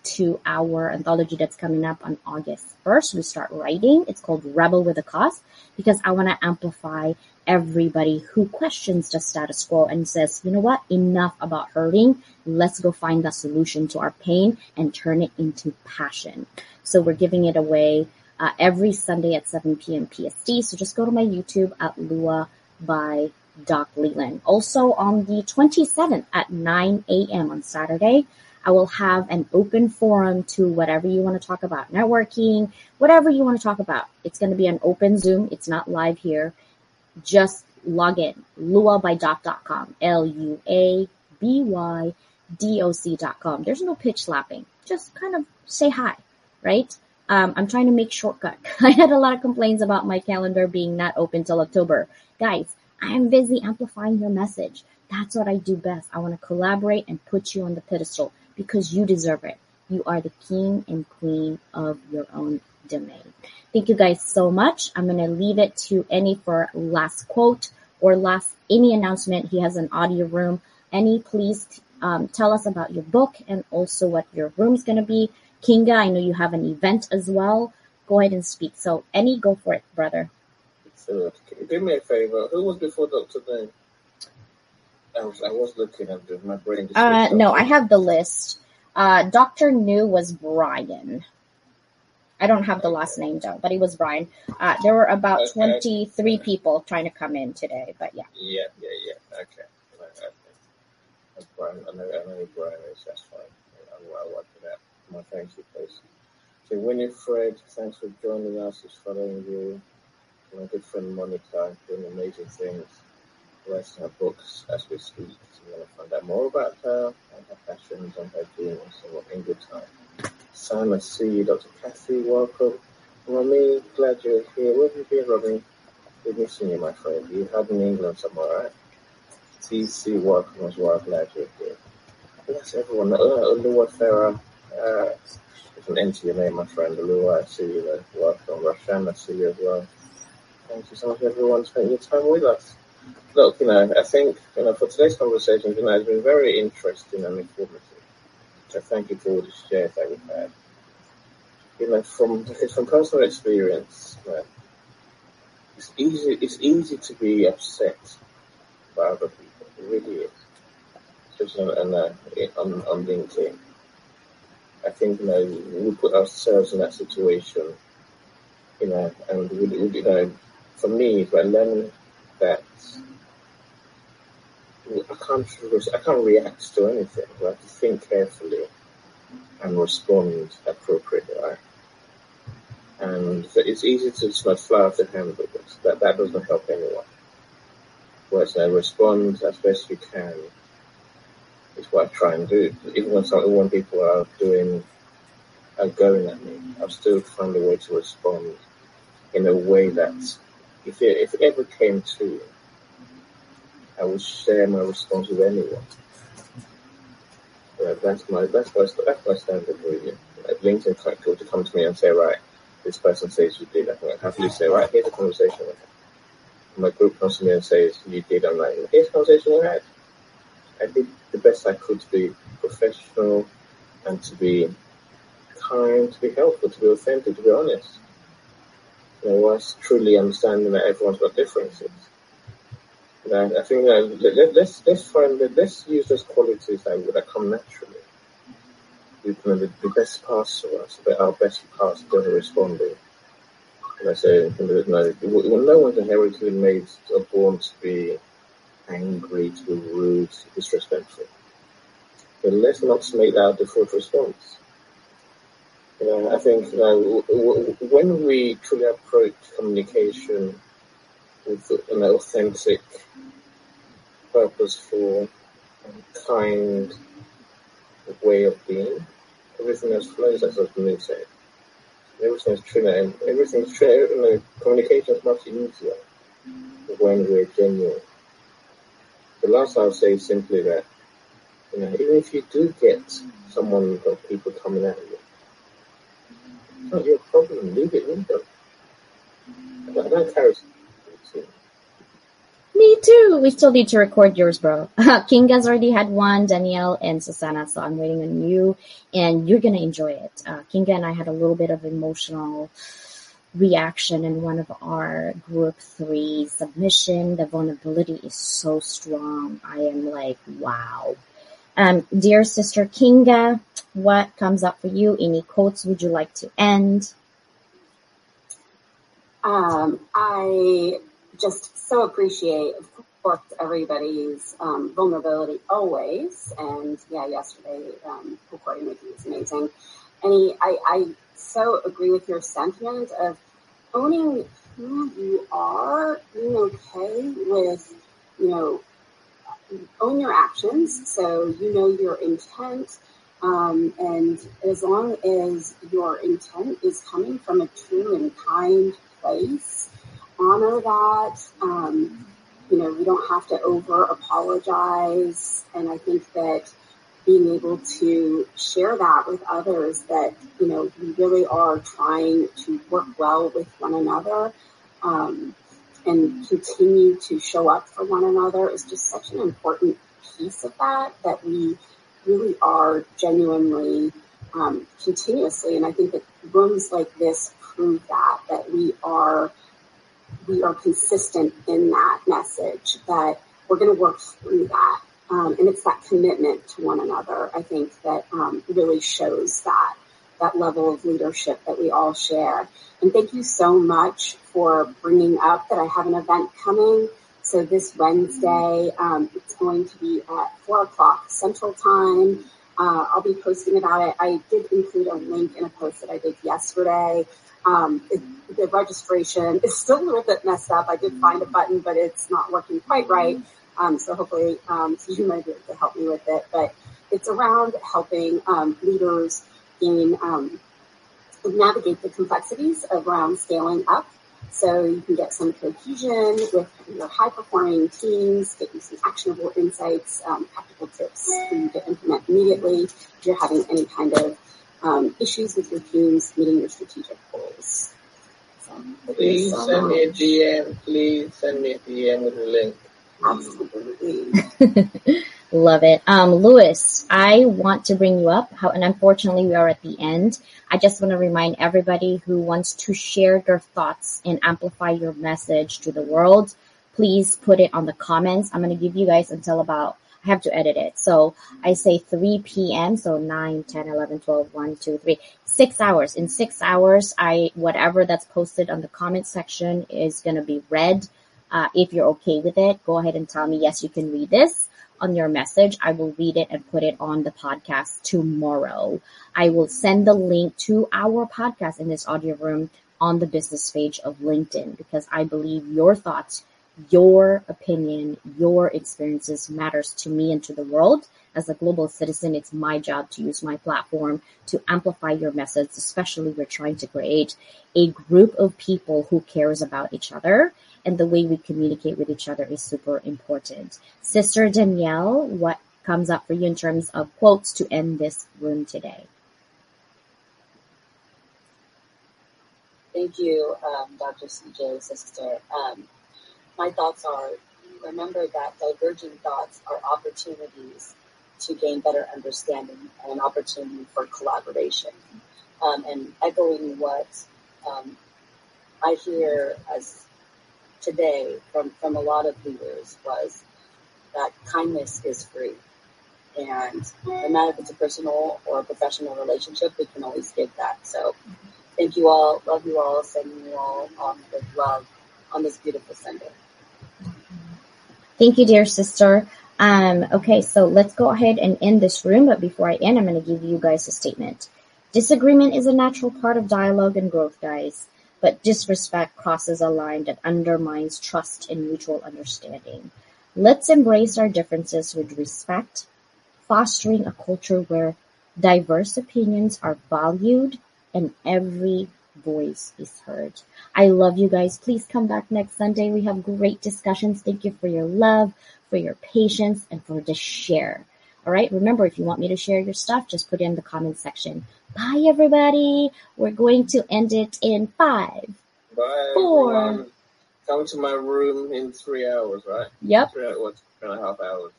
to our anthology that's coming up on August 1st. We start writing. It's called Rebel with a Cause because I want to amplify everybody who questions the status quo and says, you know what, enough about hurting. Let's go find the solution to our pain and turn it into passion. So we're giving it away uh, every Sunday at 7 p.m. PST. So just go to my YouTube at Lua by Doc Leyland. Also on the 27th at 9 a.m. on Saturday, I will have an open forum to whatever you want to talk about, networking, whatever you want to talk about. It's going to be an open Zoom. It's not live here just log in. Luabydoc.com l-u-a-b-y-d-o-c.com there's no pitch slapping. Just kind of say hi right? Um, i'm trying to make shortcut. I had a lot of complaints about my calendar being not open till october. Guys i am busy amplifying your message. That's what i do best. I want to collaborate and put you on the pedestal because you deserve it. You are the king and queen of your own domain Thank you guys so much. I'm going to leave it to Any for last quote or last any announcement. He has an audio room. Any, please um, tell us about your book and also what your room's going to be. Kinga, I know you have an event as well. Go ahead and speak. So, Any, go for it, brother. So, do me a favor? Who was before Dr. Day? I was, I was looking at this. My brain just. Uh, no, I have the list. Uh, Dr. Nhu was Brian. I don't have the last name though, but it was Brian. Uh, there were about okay. 23 people trying to come in today, but yeah. Yeah, yeah, yeah. Okay. okay. Brian, I know, I know Brian is, that's fine. I'll work with that. My thanks you, please. So Winifred, thanks for joining us. It's following you. My good friend Monica doing amazing things. Writing her books as we speak. So you want to find out more about her and her passions and her dreams and what in good time. See you, Dr. Kathy. Welcome. Romy, glad you're here. Where have you been, Romy? We're missing you, my friend. You have in England somewhere, right? TC, welcome as well. Glad you're here. Yes, everyone. Uh, Farah. Uh, it's an to your name, my friend. Lua, I see you there. Welcome. Roshan, I see you as well. Thank you so much, everyone, spending your time with us. Look, you know, I think, you know, for today's conversation, you know, it's been very interesting and informative. Thank you for all the shares that we've had. You know, from from personal experience, man, it's easy it's easy to be upset by other people. It really is. Especially on, on, uh, on, on LinkedIn. I think you know we put ourselves in that situation, you know, and we, we you know, for me, about learning that I can't I can't react to anything. I have to think carefully and respond appropriately. Right? And it's easy to just like fly off the handle, but that that doesn't help anyone. Whereas I respond as best you can is what I try and do. Even when some, when people are doing are going at me, I'll still find a way to respond in a way that if it, if it ever came to, I will share my response with anyone. That's my that's my that's my standard really. Like LinkedIn people to come to me and say, right, this person says you did. I can happily say, right, here's a conversation we had. My group comes to me and says, you did. I'm like, here's a conversation had. I did the best I could to be professional and to be kind, to be helpful, to be authentic, to be honest. You know, whilst truly understanding that everyone's got differences. Know, I think that let, let's let's find let's use those qualities that, that come naturally. You know, the, the best parts of us, but our best parts are responding. And I say, you know, no one's inherently made or born to be angry, to be rude, disrespectful. But let's not make that our default response. You know, I think you know, when we truly approach communication with an authentic, purposeful, and kind way of being, everything else flows, as I've said. Everything is true, and everything is true. You know, communication is much easier when we're genuine. The last I'll say is simply that, you know, even if you do get someone or people coming at you, it's not your problem. Leave it with them. I don't carry me too. We still need to record yours, bro. Kinga's already had one, Danielle and Susannah, so I'm waiting on you, and you're gonna enjoy it. Uh, Kinga and I had a little bit of emotional reaction in one of our group three submission. The vulnerability is so strong. I am like, wow. Um, dear sister Kinga, what comes up for you? Any quotes would you like to end? Um, I just so appreciate, of course, everybody's um, vulnerability always. And yeah, yesterday, um, recording with you was amazing. And I, I so agree with your sentiment of owning who you are, being okay with, you know, own your actions. So you know your intent. Um, and as long as your intent is coming from a true and kind place, honor that. Um, you know, we don't have to over apologize. And I think that being able to share that with others that, you know, we really are trying to work well with one another, um, and continue to show up for one another is just such an important piece of that, that we really are genuinely, um, continuously. And I think that rooms like this prove that, that we are we are consistent in that message that we're going to work through that. Um, and it's that commitment to one another, I think, that um, really shows that that level of leadership that we all share. And thank you so much for bringing up that I have an event coming. So this Wednesday, um, it's going to be at four o'clock Central Time. Uh, I'll be posting about it. I did include a link in a post that I did yesterday. Um, it, the registration is still a little bit messed up. I did find a button, but it's not working quite right. Um, so hopefully, um, so you might be able to help me with it. But it's around helping um, leaders in um, navigate the complexities around scaling up. So you can get some cohesion with your high performing teams, get you some actionable insights, um, practical tips for you to implement immediately if you're having any kind of um, issues with your teams meeting your strategic goals. So, please send me a DM. Please send me a DM with a link. Absolutely. Love it. Um, Lewis, I want to bring you up, how, and unfortunately we are at the end. I just want to remind everybody who wants to share their thoughts and amplify your message to the world, please put it on the comments. I'm going to give you guys until about I have to edit it. So I say 3 p.m. So 9, 10, 11, 12, 1, 2, 3, six hours. In six hours, I, whatever that's posted on the comment section is going to be read. Uh, if you're okay with it, go ahead and tell me, yes, you can read this. on your message, I will read it and put it on the podcast tomorrow. I will send the link to our podcast in this audio room on the business page of LinkedIn because I believe your thoughts, your opinion, your experiences matters to me and to the world. As a global citizen, it's my job to use my platform to amplify your message, especially we're trying to create a group of people who cares about each other and the way we communicate with each other is super important. Sister Danielle, what comes up for you in terms of quotes to end this room today? Thank you, um, Dr. CJ, sister. Um, my thoughts are remember that diverging thoughts are opportunities to gain better understanding and an opportunity for collaboration. Um, and echoing what um, I hear as today from, from a lot of leaders was that kindness is free. And no matter if it's a personal or a professional relationship, we can always give that. So thank you all. Love you all. Sending you all um, with love on this beautiful Sunday. Thank you, dear sister. Um, okay, so let's go ahead and end this room. But before I end, I'm going to give you guys a statement. Disagreement is a natural part of dialogue and growth, guys. But disrespect crosses a line that undermines trust and mutual understanding. Let's embrace our differences with respect, fostering a culture where diverse opinions are valued and every voice is heard. I love you guys. Please come back next Sunday. We have great discussions. Thank you for your love, for your patience, and for the share. All right. Remember, if you want me to share your stuff, just put it in the comment section. Bye, everybody. We're going to end it in five. Bye, Four. everyone. Come to my room in three hours, right? Yep. Three, what, three and a half hours.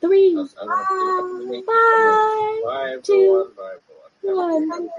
Three, I'm gonna see if I it. Bye. Bye, everyone. Bye, everyone. One.